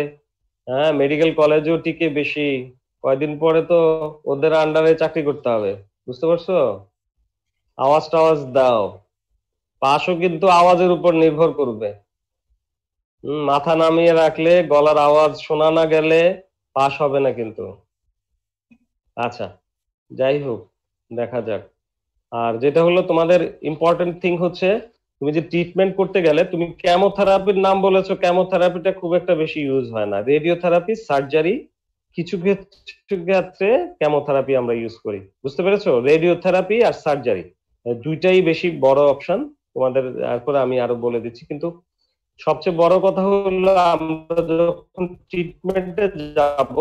হ্যাঁ মেডিকেল কলেজও টিকে বেশি। কয়দিন পরে তো ওদের আন্ডারে চাকরি করতে হবে, বুঝতে পারছ? আওয়াজ টাওয়াজ দাও। পাশও কিন্তু আওয়াজের উপর নির্ভর করবে। মাথা নামিয়ে রাখলে, গলার আওয়াজ শোনা না গেলে পাস হবে না কিন্তু। আচ্ছা যাই হোক, দেখা যাক। আর যেটা হলো তোমাদের ইম্পর্টেন্ট থিং হচ্ছে তুমি যে ট্রিটমেন্ট করতে গেলে তুমি কেমোথেরাপির নাম বলেছ কেমোথেরাপিটা খুব একটা বেশি ইউজ হয় না। রেডিওথেরাপি সার্জারি কিছু কিছু ক্ষেত্রে কেমোথেরাপি আমরা ইউজ করি। বুঝতে পেরেছ? রেডিওথেরাপি আর সার্জারি দুইটাই বেশি বড় অপশন তোমাদের তারপরে আমি আরও বলে দিচ্ছি। কিন্তু সবচেয়ে বড় কথা হলো, আমরা যখন ট্রিটমেন্টে যাব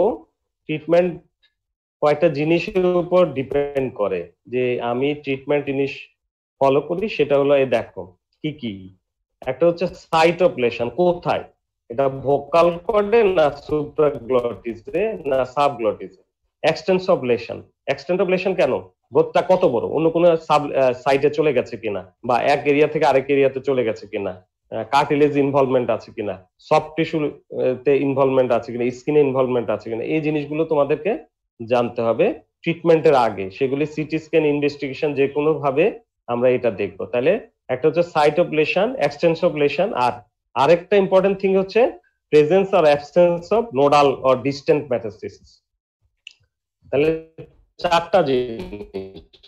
ট্রিটমেন্ট কয়েকটা জিনিসের উপর ডিপেন্ড করে। যে আমি ট্রিটমেন্ট জিনিস ফলো করি, সেটা হলো এই দেখো কি কি? একটা হচ্ছে সাইট অফ লেশন কোথায়? এটা ভোকাল কর্ডে না সুপ্রাগ্লটিসে না সাবগ্লটিসে extent of lesion extent of lesion কেন? গ্রোথটা কত বড়? অন্য কোনো সাব সাইটে চলে গেছে কিনা? বা এক এরিয়া থেকে আরেক এরিয়াতে চলে গেছে কিনা? কার্টিলেজ ইনভলভমেন্ট আছে কিনা? সফট টিস্যু তে ইনভলভমেন্ট আছে কিনা? স্কিনে ইনভলভমেন্ট আছে কিনা? এই জিনিসগুলো তোমাদেরকে জানতে হবে ট্রিটমেন্টের আগে। সেগুলি সিটি স্ক্যান ইনভেস্টিগেশন যে কোনো ভাবে আমরা এটা দেখব। তাহলে একটা হচ্ছে site of lesion extents of lesion আর আরেকটা ইম্পর্টেন্ট থিং হচ্ছে presence R absence of nodal or distant metastasis তাহলে চারটা জিনিস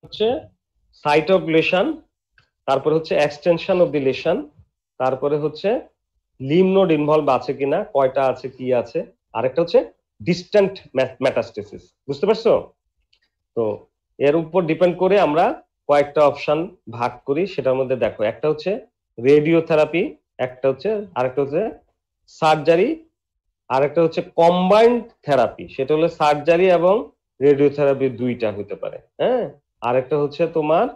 হচ্ছে সাইট অফ লেশন তারপরে হচ্ছে এক্সটেনশন অফ দি লেশন তারপরে হচ্ছে লিম নোড ইনভলভ আছে কিনা, কয়টা আছে, কি আছে, আরেকটা হচ্ছে ডিস্ট্যান্ট মেটাস্টেসিস বুঝতে পারছ? তো এর উপর ডিপেন্ড করে আমরা কয়েকটা অপশন ভাগ করি, সেটার মধ্যে দেখো, একটা হচ্ছে রেডিওথেরাপি, একটা হচ্ছে, আরেকটা হচ্ছে সার্জারি, আরেকটা হচ্ছে কম্বাইন্ড থেরাপি, সেটা হলো সার্জারি এবং রেডিওথেরাপি দুইটা হতে পারে হ্যাঁ? আরেকটা হচ্ছে তোমার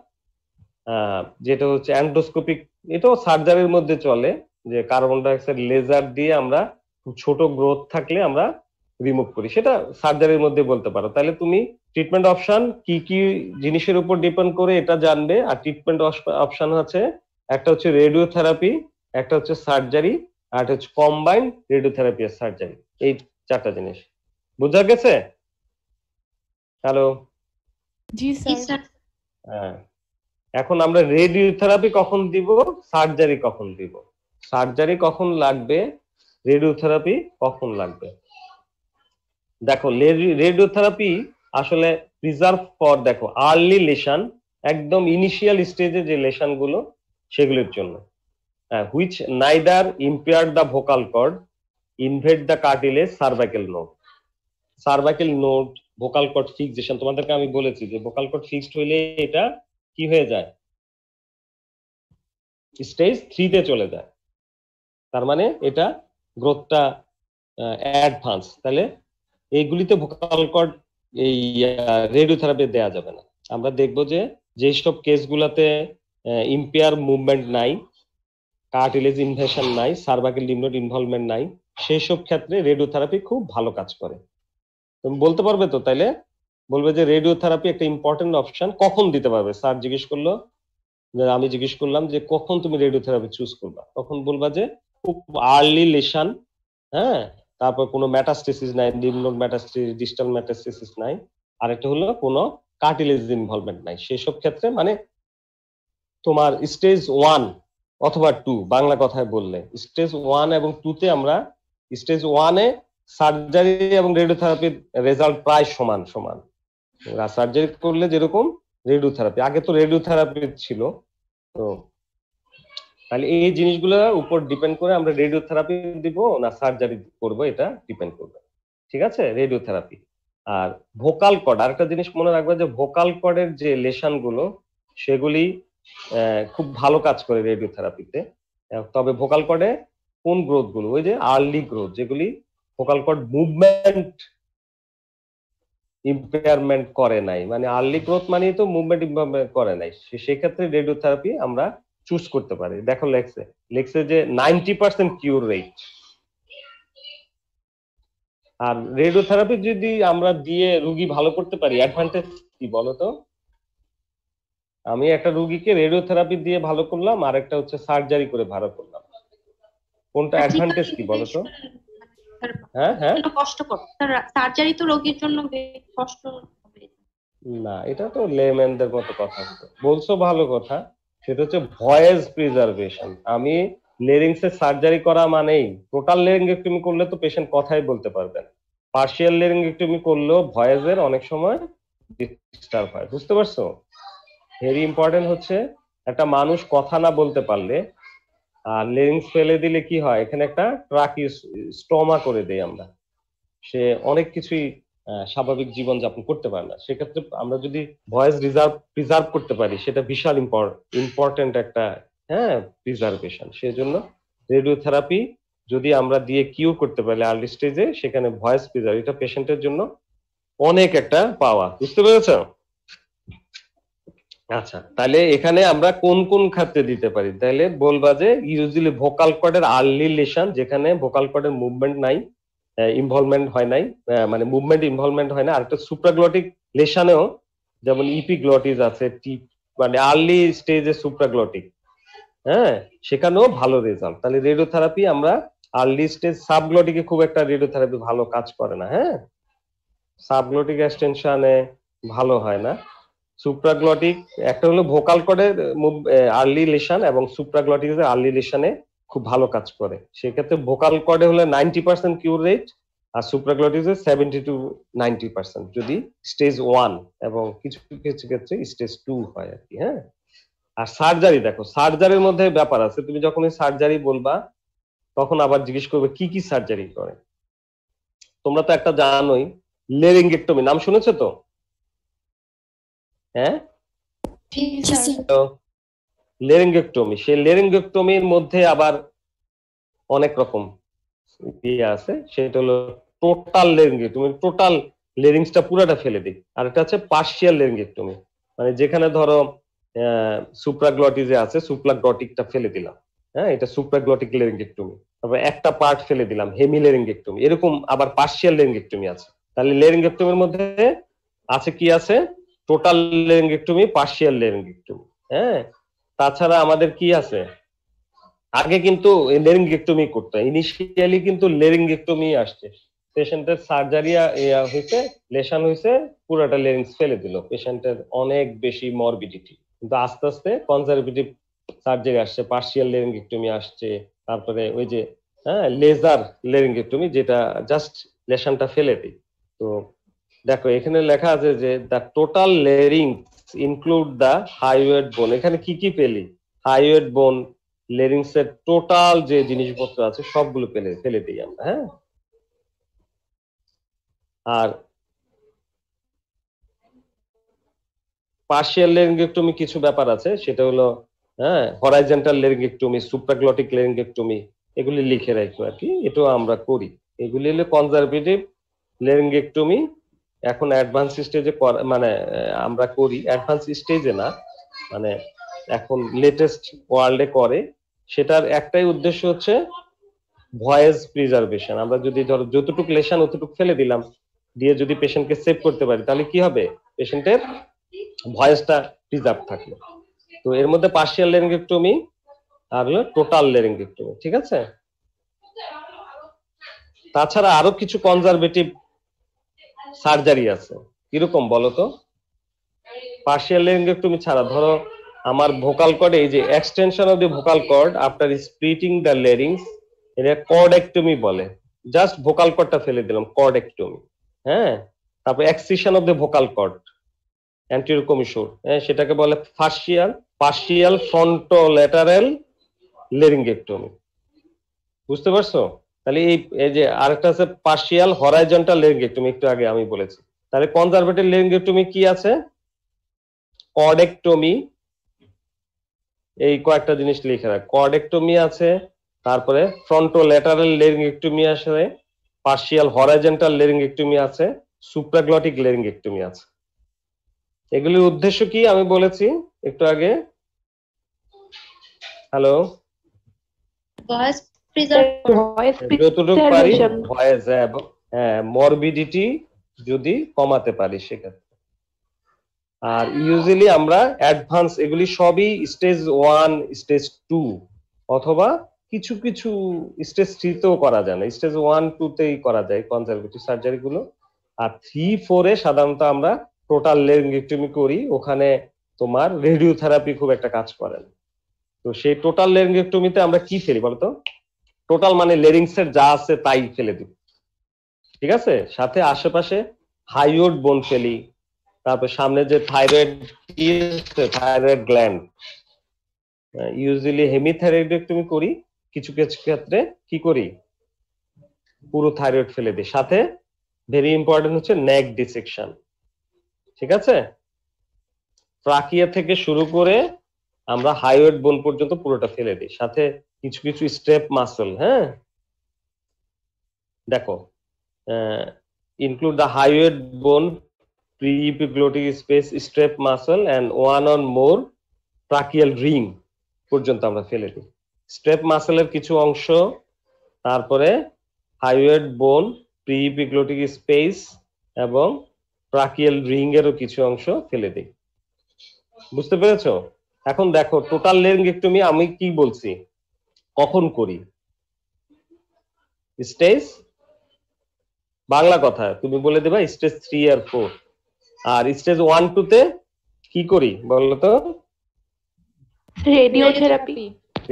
যেটা হচ্ছে অ্যান্ডোস্কোপিক, এটাও সার্জারির মধ্যে চলে, যে কার্বন ডাইঅক্সাইড লেজার দিয়ে আমরা ছোট গ্রোথ থাকলে আমরা রিমুভ করি। সেটা সার্জারির মধ্যে বলতে পারো। তাহলে তুমি ট্রিটমেন্ট অপশন কি কি জিনিসের উপর ডিপেন্ড করে এটা জানবে। আর ট্রিটমেন্ট অপশন আছে একটা হচ্ছে রেডিওথেরাপি একটা হচ্ছে সার্জারি আর একটা হচ্ছে কম্বাইন্ড রেডিওথেরাপি আর সার্জারি এই চারটা জিনিস। বোঝা গেছে? হ্যালো জি স্যার। হ্যাঁ। এখন আমরা রেডিওথেরাপি কখন দিব? সার্জারি কখন দিব? সার্জারি কখন লাগবে? রেডিওথেরাপি কখন লাগবে? দেখো রেডিওথেরাপি আসলে প্রিজার্ভ ফর দেখো আর্লি লেশন একদম ইনিশিয়াল স্টেজে যে লেশনগুলো, সেগুলোর জন্য। Which neither impair the vocal cord invade the cartilage cervical node cervical node vocal cord fixation তোমাদেরকে আমি বলেছি, যে ভোকাল কর্ড ফিক্সড হইলে এটা কি হয়ে যায়? স্টেজ থ্রিতে চলে যায়। তার মানে এটা গ্রোথটা অ্যাডভান্স তাহলে এইগুলিতে ভোকাল কর্ড এই রেডিওথেরাপি দেওয়া যাবে না। আমরা দেখব যে যেসব কেসগুলোতে ইম্পেয়ার মুভমেন্ট নাই কার্টিলেজ ইনভেশন নাই সার্ভাইকেল লিমনোড ইনভলভমেন্ট নাই সেই সব ক্ষেত্রে রেডিওথেরাপি খুব ভালো কাজ করে। তুমি বলতে পারবে তো তাইলে? বলবে যে রেডিওথেরাপি একটা ইম্পর্টেন্ট অপশন কখন দিতে পারবে? স্যার জিজ্ঞেস করল আমি জিজ্ঞেস করলাম যে কখন তুমি রেডিওথেরাপি চুজ করবা? তখন বলবা যে খুব আর্লি লেশন হ্যাঁ তারপর কোনো ম্যাটাস্টেসিস নাই নিম্ন ম্যাটাস্টেসিস ডিস্টাল ম্যাটাস্টেসিস নাই। আরেকটা হলো কোনো কার্টিলেজ ইনভলভমেন্ট নাই। সেসব ক্ষেত্রে মানে তোমার স্টেজ ওয়ান অথবা টু বাংলা কথায় বললে। স্টেজ ওয়ান এবং টু তে আমরা স্টেজ ওয়ানে সার্জারি এবং রেডিওথেরাপির রেজাল্ট প্রায় সমান সমান। সার্জারি করলে যেরকম রেডিওথেরাপি আগে তো রেডিওথেরাপি ছিল। তো তাহলে এই জিনিসগুলোর উপর ডিপেন্ড করে আমরা রেডিওথেরাপি দিব না সার্জারি করব, এটা ডিপেন্ড করবে। ঠিক আছে? রেডিওথেরাপি আর ভোকাল কর্ড আরেকটা জিনিস মনে রাখবে যে ভোকাল কর্ডের যে লেশনগুলো সেগুলি খুব ভালো কাজ করে রেডিওথেরাপিতে তবে ভোকাল কর্ডে কোন গ্রোথগুলো ওই যে আর্লি গ্রোথ যেগুলি ভোকাল কর্ড মুভমেন্ট ইম্পেয়ারমেন্ট করে নাই। মানে আর্লি গ্রোথ মানে তো মুভমেন্ট ইম্পেয়ারমেন্ট করে নাই। সেক্ষেত্রে রেডিওথেরাপি আমরা চুজ করতে পারি। দেখো লেখছে লেখছে যে নাইনটি পার্সেন্ট কিউর রেট আর রেডিওথেরাপি যদি আমরা দিয়ে রুগী ভালো করতে পারি অ্যাডভান্টেজ কি বলতো? আমি একটা রুগীকে রেডিওথেরাপি দিয়ে ভালো করলাম আর একটা হচ্ছে সার্জারি করে ভালো করলাম। কোনটা অ্যাডভান্টেজ কি বলো তো হ্যাঁ হ্যাঁ। কষ্টকর সার্জারি তো রোগীর জন্য কষ্ট হবে। না এটা তো লেম্যানদের মতো কথা বলছো ভালো কথা। সেটা হচ্ছে ভয়েস প্রিজার্ভেশন আমি লেরিংস এর সার্জারি করা মানেই টোটাল লেরিং লেরিংগেক্টমি করলে তো পেশেন্ট কথাই বলতে পারবে না। পার্শিয়াল লেরিংগেক্টমি করলেও ভয়েসের অনেক সময় ডিস্টার্ব হয়, বুঝতে পারছ? ভেরি ইম্পর্টেন্ট হচ্ছে একটা মানুষ কথা না বলতে পারলে, আর লেরিংস ফেলে দিলে কি হয়? এখানে একটা ট্রাকি স্টমা করে দেই আমরা। সে অনেক কিছুই স্বাভাবিক জীবন যাপন করতে পারে না। সেক্ষেত্রে আমরা যদি ভয়েস রিজার্ভ, প্রিজার্ভ করতে পারি, সেটা বিশাল ইম্পর্টেন্ট একটা হ্যাঁ প্রিজার্ভেশন সেজন্য রেডিওথেরাপি যদি আমরা দিয়ে কিউ করতে পারি আর্লি স্টেজে সেখানে ভয়েস প্রিজার্ভ এটা পেশেন্টের জন্য অনেক একটা পাওয়া বুঝতে পেরেছ? আচ্ছা তাহলে এখানে আমরা কোন কোন ক্ষেত্রে দিতে পারি? তাহলে বলবা যে ইউজুয়ালি ভোকাল কর্ডের আর্লি লেশন যেখানে ভোকাল কর্ডের মুভমেন্ট নাই ইনভলভমেন্ট হয় নাই মানে মুভমেন্ট ইনভলভমেন্ট হয় না। আর একটা সুপ্রাগ্লটিক লেশনেও যেমন ইপিগ্লটিস আছে টি মানে আর্লি স্টেজে সুপ্রাগ্লটিক হ্যাঁ সেখানেও ভালো রেজাল্ট তাহলে রেডিওথেরাপি আমরা আর্লি স্টেজ সাবগ্লটিকে খুব একটা রেডিওথেরাপি ভালো কাজ করে না হ্যাঁ? সাবগ্লটিক এক্সটেনশনে ভালো হয় না। সুপ্রাগ্লটিক একটা হলো ভোকাল কর্ডের আর্লি লেশন এবং সুপ্রাগ্লটিক আর্লি লেশনে খুব ভালো কাজ করে। সেক্ষেত্রে ভোকাল কর্ডে হলে নাইনটি পার্সেন্ট কিউর রেট আর সুপ্রাগ্লটিসে সেভেন্টি টু নাইনটি পার্সেন্ট যদি স্টেজ ওয়ান এবং কিছু কিছু ক্ষেত্রে স্টেজ টু হয় আর কি হ্যাঁ? আর সার্জারি দেখো সার্জারির মধ্যে ব্যাপার আছে তুমি যখন সার্জারি বলবা তখন আবার জিজ্ঞেস করবে কি কি সার্জারি করে। তোমরা তো একটা জানোই লেরিঙ্গেক্টমি নাম শুনেছো তো? হ্যাঁ? লেরিঙ্গেক্টমি সেই লেরিঙ্গেক্টমির মধ্যে আবার অনেক রকম ইয়ে আছে। সেটা হলো টোটাল লেরিঙ্গেক্টমি টোটাল লেরিংসটা পুরাটা ফেলে দিই। আর এটা হচ্ছে পার্শিয়াল লেরিঙ্গেক্টমি মানে যেখানে ধরো সুপ্রাগ্লটিসে আছে, সুপ্রাগ্লটিকটা ফেলে দিলাম। হ্যাঁ এটা সুপ্রাগ্লটিক লেরিঙ্গেক্টমি তারপর একটা পার্ট ফেলে দিলাম হেমি লেরিঙ্গেক্টমি এরকম আবার পার্শিয়াল লেরিঙ্গেক্টমি আছে। তাহলে লেরিঙ্গেক্টমির মধ্যে আছে কি আছে? টোটাল লেরিঙ্গেক্টমি পার্শিয়াল লেরিঙ্গেক্টমি হ্যাঁ তাছাড়া আমাদের কি আছে? আগে কিন্তু লেরিঙ্গেক্টমি করতো। ইনিশিয়ালি কিন্তু লেরিঙ্গেক্টমি আসছে। পেশেন্টের সার্জারি হয়েছে লেশন হয়েছে পুরোটা লেরিংস ফেলে দিল। পেশেন্টের অনেক বেশি মরবিডিটি কিন্তু আস্তে আস্তে কনজারভেটিভ সার্জারি আসছে পার্শিয়াল লেরিঙ্গেক্টমি আসছে, তারপরে ওই যে হ্যাঁ লেজার লেরিঙ্গেক্টমি যেটা জাস্ট লেশনটা ফেলে দিই তো দেখো, এখানে লেখা আছে যে the total larynx include the hyoid bone এখানে কি কি পেলি? হাইওয়েড বোন লেরিংস এর টোটাল যে জিনিসপত্র আছে, সবগুলো ফেলে ফেলে দিই আমরা হ্যাঁ? আর পার্শিয়াল লেরিঙ্গেক্টমি কিছু ব্যাপার আছে, সেটা হলো হ্যাঁ হরাইজেন্টাল লেরিঙ্গেক্টমি সুপ্রাগ্লটিক লেরিঙ্গেক্টমি এগুলি লিখে রাখব আর কি, এটাও আমরা করি। এগুলি হলো কনজারভেটিভ লেরিঙ্গেক্টমি এখন অ্যাডভান্স স্টেজে মানে আমরা করি। অ্যাডভান্স স্টেজে না মানে এখন লেটেস্ট ওয়ার্ল্ডে করে। সেটার একটাই উদ্দেশ্য হচ্ছে ভয়েস প্রিজার্ভেশন আমরা যদি ধরো, যতটুকু লেশন অতটুকু ফেলে দিলাম, দিয়ে যদি পেশেন্টকে সেভ করতে পারি, তাহলে কি হবে? পেশেন্টের ভয়েসটা প্রিজার্ভ থাকল তো এর মধ্যে পার্শিয়াল লেরিঙ্গেক্টমি আর হলো টোটাল লেরিঙ্গেক্টমি ঠিক আছে? তাছাড়া আরও কিছু কনজারভেটিভ সার্জারি আছে। কীরকম বলো তো? পার্শিয়াল লেরিঙ্গেক্টমি ছাড়া। ধরো আমার ভোকাল কর্ডে এই যে extension of the vocal cord after splitting the larynx এটা কর্ডেক্টমি বলে। জাস্ট ভোকাল কর্ডটা ফেলে দিলাম কর্ডেক্টমি হ্যাঁ? তারপর excision of the vocal cord anterior commissure হ্যাঁ সেটাকে বলে ফার্সিয়াল পার্শিয়াল ফ্রন্টোল্যাটারাল লেরিঙ্গেক্টমি বুঝতে পারছ? তাহলে এই এই যে আরেকটা আছে পার্শিয়াল হরাইজন্টাল লেরিঙ্গেক্টমি একটু আগে আমি বলেছি। তাহলে কনজারভেটিভ লেরিঙ্গেক্টমি কি আছে? কর্ডেক্টমি এই কয়েকটা জিনিস লিখে রাখ। কর্ডেক্টমি আছে, তারপরে ফ্রন্টোল্যাটারাল লেরিঙ্গেক্টমি আছে পার্শিয়াল হরাইজন্টাল লেরিঙ্গেক্টমি আছে সুপ্রাগ্লটিক লেরিঙ্গেক্টমি আছে। এগুলির উদ্দেশ্য কি আমি বলেছি? একটু আগে। হ্যালো যতটুকু পারি preservation। ভয়েস হ্যাঁ মরবিডিটি যদি কমাতে পারি সেক্ষেত্রে। আর ইউজুয়ালি আমরা অ্যাডভান্স এগুলি সবই স্টেজ ওয়ান স্টেজ টু অথবা কিছু কিছু স্টেজ থ্রিতেও করা যায় না। স্টেজ ওয়ান টু তেই করা যায় কনজারভেটিভ সার্জারি গুলো। আর থ্রি ফোরে সাধারণত আমরা টোটাল লেরিঙ্গেক্টমি করি। ওখানে তোমার রেডিওথেরাপি খুব একটা কাজ করে না। তো সেই টোটাল লেরিঙ্গেক্টমিতে আমরা কি ফেলি বলতো? টোটাল মানে লেরিংস এর যা আছে তাই ফেলে দিই ঠিক আছে? সাথে আশেপাশে হাইওড বোন ফেলি, তারপর সামনে যে thyroid thyroid gland usually hemithyroidectomy করি, কিছু কিছু ক্ষেত্রে কি করি? পুরো থাইরয়েড ফেলে দিই। সাথে ভেরি ইম্পর্টেন্ট হচ্ছে নেক ডিসেকশন ঠিক আছে? ট্রাকিয়া থেকে শুরু করে আমরা হাইওয়েড বোন পর্যন্ত পুরোটা ফেলে দিই। সাথে কিছু কিছু স্টেপ মাসল হ্যাঁ? দেখো include the hyoid bone preepiglottic space strap muscle and one on more tracheal ring পর্যন্ত আমরা ফেলে দিই। স্ট্রেপ মাসেলের কিছু অংশ, তারপরে হাইওয়েড বোন প্রিপিগ্লোটিক স্পেস এবং ট্রাকিয়াল রিং এরও কিছু অংশ ফেলে দিই। বুঝতে পেরেছ? এখন দেখো টোটাল লেরিঙ্গেক্টমি আমি কি বলছি? কখন করি? স্টেজ? বাংলা কথা তুমি বলে দেবা স্টেজ থ্রি আর ফোর আর স্টেজ ওয়ান টু তে কি করি বলো তো? রেডিওথেরাপি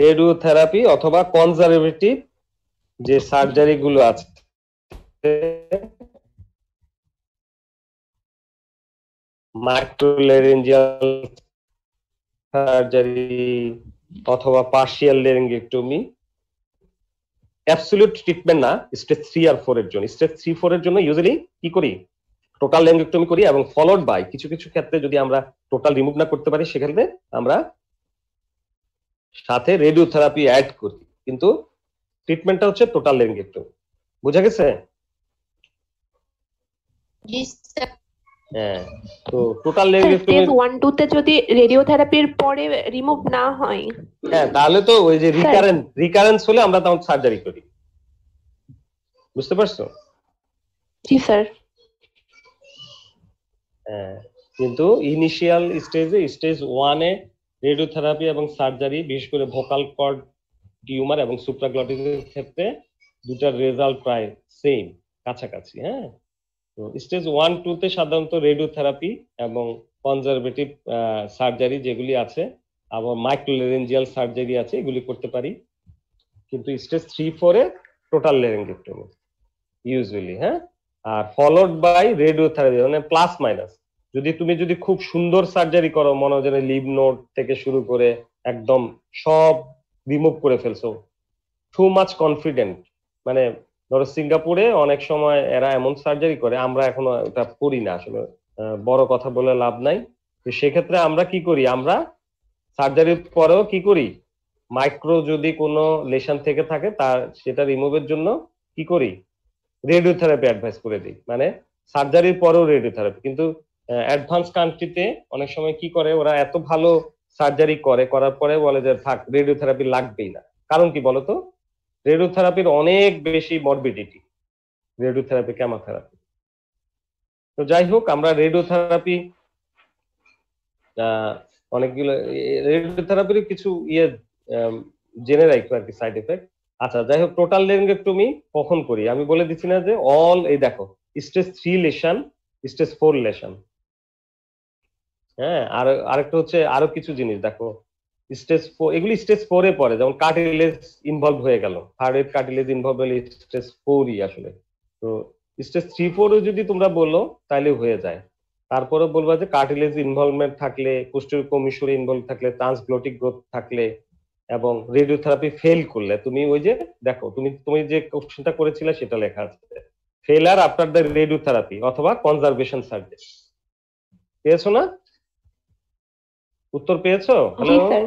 রেডিওথেরাপি অথবা কনজারভেটিভ যে সার্জারি গুলো আছে। মাইক্রোলেরেঞ্জিয়াল সার্জারি অথবা পার্শিয়াল লেরিঙ্গেক্টমি অ্যাবসলিউট ট্রিটমেন্ট না স্টেজ থ্রি আর ফোর এর জন্য। স্টেজ থ্রি ফোর এর জন্য ইউজুয়ালি কি করি? টোটাল লেরিঙ্গেক্টমি করি এবং ফলোড বাই কিছু কিছু ক্ষেত্রে যদি আমরা টোটাল রিমুভ না করতে পারি, সেক্ষেত্রে আমরা সাথে রেডিওথেরাপি অ্যাড করি। কিন্তু ট্রিটমেন্টটা হচ্ছে টোটাল লেরিঙ্গেক্টমি বুঝা গেছে? হ্যাঁ তো টোটাল স্টেজ তে যদি রেডিওথেরাপির পরে রিমুভ না হয়। হ্যাঁ তাহলে তো ওই যে রিকারেন্ট রিকারেন্স হলে আমরা তখন সার্জারি করি। বুঝতে পারছ? জি স্যার। হ্যাঁ কিন্তু ইনিশিয়াল স্টেজে স্টেজ ওয়ানে রেডিওথেরাপি এবং সার্জারি বিশেষ করে ভোকাল কর্ড টিউমার এবং সুপ্রাগ্লটিসের ক্ষেত্রে দুটার রেজাল্ট প্রায় সেম কাছাকাছি হ্যাঁ? তো স্টেজ ওয়ান টু তে সাধারণত রেডিওথেরাপি এবং কনজারভেটিভ সার্জারি যেগুলি আছে, আবার মাইক্রোলেরেঞ্জিয়াল সার্জারি আছে, এগুলি করতে পারি। কিন্তু স্টেজ থ্রি ফোরে টোটাল লেরেঞ্জেক্টমি ইউজুয়ালি হ্যাঁ? আর ফলোড বাই রেডিওথেরাপি মানে প্লাস মাইনাস যদি তুমি যদি খুব সুন্দর সার্জারি করো, মনে হয় লিভ নোট থেকে শুরু করে একদম সব রিমুভ করে ফেলছো টু মাচ কনফিডেন্ট মানে ধরো সিঙ্গাপুরে অনেক সময় এরা এমন সার্জারি করে, আমরা এখনও এটা করি না, আসলে বড় কথা বলে লাভ নাই। তো সেক্ষেত্রে আমরা কি করি? আমরা সার্জারির পরেও কি করি? মাইক্রো যদি কোনো লেশন থেকে থাকে, তার, সেটা রিমুভের জন্য কি করি? রেডিওথেরাপি অ্যাডভাইস করে দিই। মানে সার্জারির পরেও রেডিওথেরাপি কিন্তু অ্যাডভান্স কান্ট্রিতে অনেক সময় কি করে? ওরা এত ভালো সার্জারি করে, করার পরে বলে যে, থাক রেডিওথেরাপি লাগবেই না। কারণ কি বলতো? রেডিওথেরাপির অনেক বেশি মরবিডিটি রেডিওথেরাপি কেমোথেরাপি তো যাই হোক, আমরা রেডিওথেরাপি অনেকগুলো রেডিওথেরাপির কিছু ইয়ে জেনে রাখব আর কি সাইড এফেক্ট আচ্ছা যাই হোক টোটাল লেরিঙ্গেক্টমি কখন করি? আমি বলে দিচ্ছি না যে অল এই দেখো stage three lesion stage four lesion. হ্যাঁ আর, আরেকটা হচ্ছে আরও কিছু জিনিস, দেখো স্টেজ ফোর এগুলি স্টেজ ফোরে পড়ে, যেমন কার্টিলেজ ইনভলভ হয়ে গেল। থার্ড কার্টিলেজ ইনভলভ হলে স্টেজ ফোরই আসলে। তো স্টেজ থ্রি ফোরও যদি তোমরা বলো তাহলে হয়ে যায়। তারপরে বলবা যে কার্টিলেজ ইনভলভমেন্ট থাকলে পোস্টের কমিশনে ইনভলভ থাকলে ট্রান্সগ্লোটিক গ্রোথ থাকলে, এবং রেডিওথেরাপি ফেল করলে, তুমি ওই যে দেখো, তুমি তুমি যে কোশ্চেনটা করেছিলে, সেটা লেখা আছে। ফেলার আফটার দ্য রেডিওথেরাপি অথবা কনজারভেশন সার্জারি পেয়েছ না? উত্তর পেয়েছ? জি হ্যালো স্যার।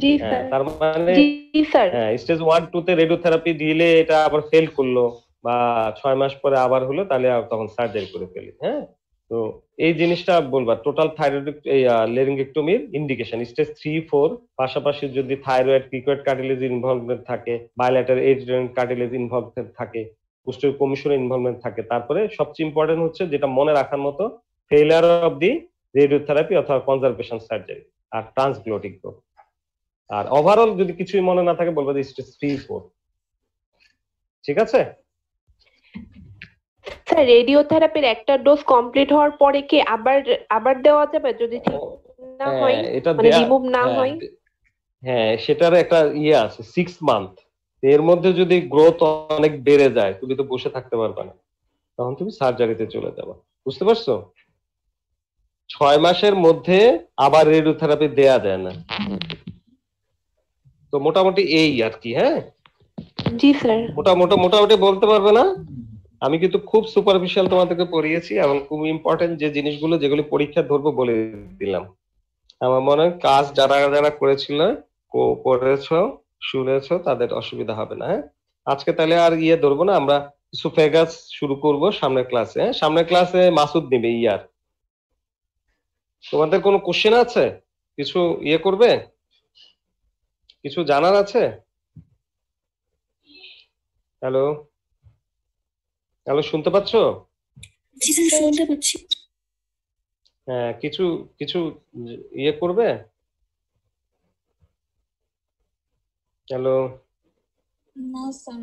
জি হ্যাঁ স্যার। তার মানে জি স্যার। হ্যাঁ স্টেজ ওয়ান টু তে রেডিওথেরাপি দিলে এটা আবার ফেল করল বা ছয় মাস পরে আবার হলো তাহলে তখন সার্জারি করে ফেলি হ্যাঁ? তো এই জিনিসটা বলবা টোটাল থাইরয়েড এই লেরিঙ্গেক্টমির ইন্ডিকেশন স্টেজ থ্রি ফোর পাশাপাশি যদি থাইরয়েড পিকয়েড কার্টিলেজ ইনভলভমেন্ট থাকে বায়োলেটার এজ কার্টিলেজ ইনভলভমেন্ট থাকে পুষ্টির কমিশন ইনভলভমেন্ট থাকে তারপরে সবচেয়ে ইম্পর্টেন্ট হচ্ছে যেটা মনে রাখার মতো ফেইলার অফ দি রেডিওথেরাপি অথবা কনজারভেশন সার্জারি আর ট্রান্সগ্লোটিক গ্রোথ আর ওভারঅল যদি কিছুই মনে না থাকে বলব যে স্টেজ থ্রি ফোর ঠিক আছে? স্যার রেডিওথেরাপির একটা ডোজ কমপ্লিট হওয়ার পরে কি আবার আবার দেওয়া যাবে? যদি ঠিক না হয় হ্যাঁ, এটা মানে রিমুভ না হ্যাঁ, হয়? হ্যাঁ সেটার একটা ইয়ে আছে সিক্স মান্থ এর মধ্যে যদি গ্রোথ অনেক বেড়ে যায় তুমি তো বসে থাকতে পারবে না। তখন তুমি সার্জারিতে চলে যাবে। বুঝতে পারছ? ছয় মাসের মধ্যে আবার রেডিওথেরাপি দেয়া যায় না। তো মোটামুটি এই আর কি হ্যাঁ? জি স্যার। মোটামুটি মোটামুটি বলতে পারবে না? আমি কিন্তু খুব সুপারফিশিয়াল তোমাদেরকে পড়িয়েছি এবং খুব ইম্পর্টেন্ট যে জিনিসগুলো যেগুলি পরীক্ষা ধরবো বলে দিলাম। আমার মনে হয় কাজ যারা যারা করেছিল কো- করেছ শুনেছো তাদের অসুবিধা হবে না হ্যাঁ? আজকে তাহলে আর ইয়ে ধরবো না আমরা সুফেগাস শুরু করব সামনের ক্লাসে হ্যাঁ? সামনের ক্লাসে মাসুদ নিবে ইয়ার। তোমাদের কোনো কোশ্চেন আছে? কিছু ইয়ে করবে? কিছু জানার আছে? হ্যালো হ্যালো শুনতে পাচ্ছ? জি স্যার শুনতে পাচ্ছি। হ্যাঁ কিছু কিছু ইয়ে করবে? হ্যালো না স্যার।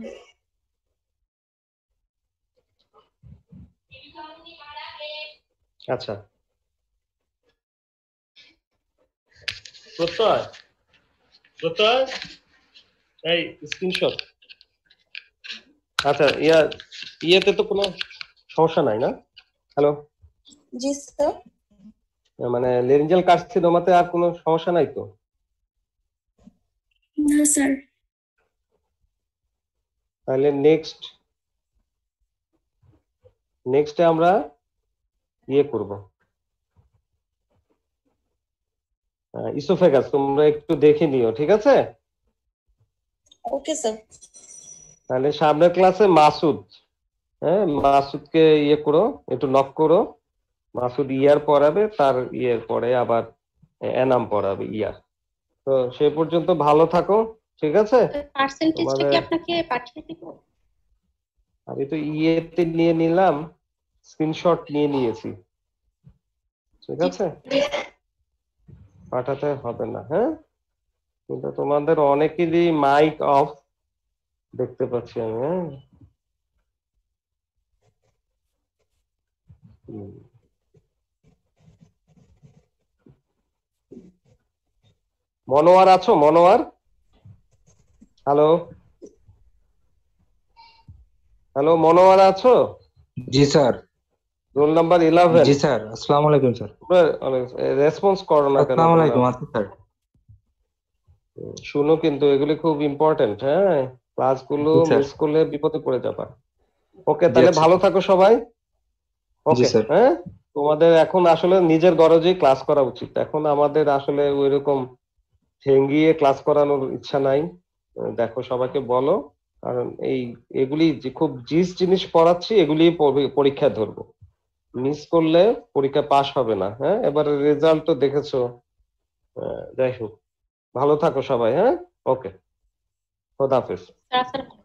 আচ্ছা। প্রত্যয় প্রত্যয় এই স্ক্রিনশট আচ্ছা ইয়া ইয়েতে তো কোনো সমস্যা নাই না? হ্যালো জি স্যার মানে লেরিঞ্জাল কার্সিনোমাতে আর কোনো সমস্যা নাই তো? না স্যার তাহলে নেক্সট নেক্সটে আমরা ইয়ে করব। ইসোফেগাস তোমরা একটু দেখে নিও ঠিক আছে? ওকে স্যার তাহলে সামনের ক্লাসে মাসুদ হ্যাঁ মাসুদকে ইয়ে করো একটু নক করো। মাসুদ ইয়ার পড়াবে তার ইয়ের পরে আবার এনাম পড়াবে ইয়ার। তো সে পর্যন্ত ভালো থাকো ঠিক আছে? পার্সেন্টেজটা কি আপনাকে পাঠিয়ে দিব। আমি তো ইয়েতে নিয়ে নিলাম স্ক্রিনশট নিয়ে নিয়েছি। ঠিক আছে? পাঠাতে হবে না হ্যাঁ? কিন্তু তোমাদের অনেকেরই মাইক অফ দেখতে পাচ্ছি আমি হ্যাঁ। মনোয়ার আছো? মনোয়ার? হ্যালো? হ্যালো, মনোয়ার আছো? জি স্যার। রোল নাম্বার ইলেভেন জি স্যার। আসসালামু আলাইকুম স্যার। রেসপন্স করো না কেন আসসালামু আলাইকুম? আছি স্যার। শুনো কিন্তু এগুলি খুব ইম্পর্টেন্ট হ্যাঁ? ক্লাসগুলো। মিস করলে বিপদে পড়ে যাবা। ওকে তাহলে আচ্ছা। ভালো থাকো সবাই। ওকে। হ্যাঁ? তোমাদের এখন আসলে নিজের গরজেই ক্লাস করা উচিত। এখন আমাদের আসলে ওইরকম ঠেঙ্গিয়ে ক্লাস করানোর ইচ্ছা নাই। দেখো সবাইকে বলো। কারণ এই এগুলি যে খুব জিস জিনিস পড়াচ্ছি এগুলি পরীক্ষা ধরবো। মিস করলে পরীক্ষা পাস হবে না হ্যাঁ? এবার রেজাল্ট তো দেখেছ। যাই হোক, ভালো থাকো সবাই হ্যাঁ? ওকে আলাইকুম।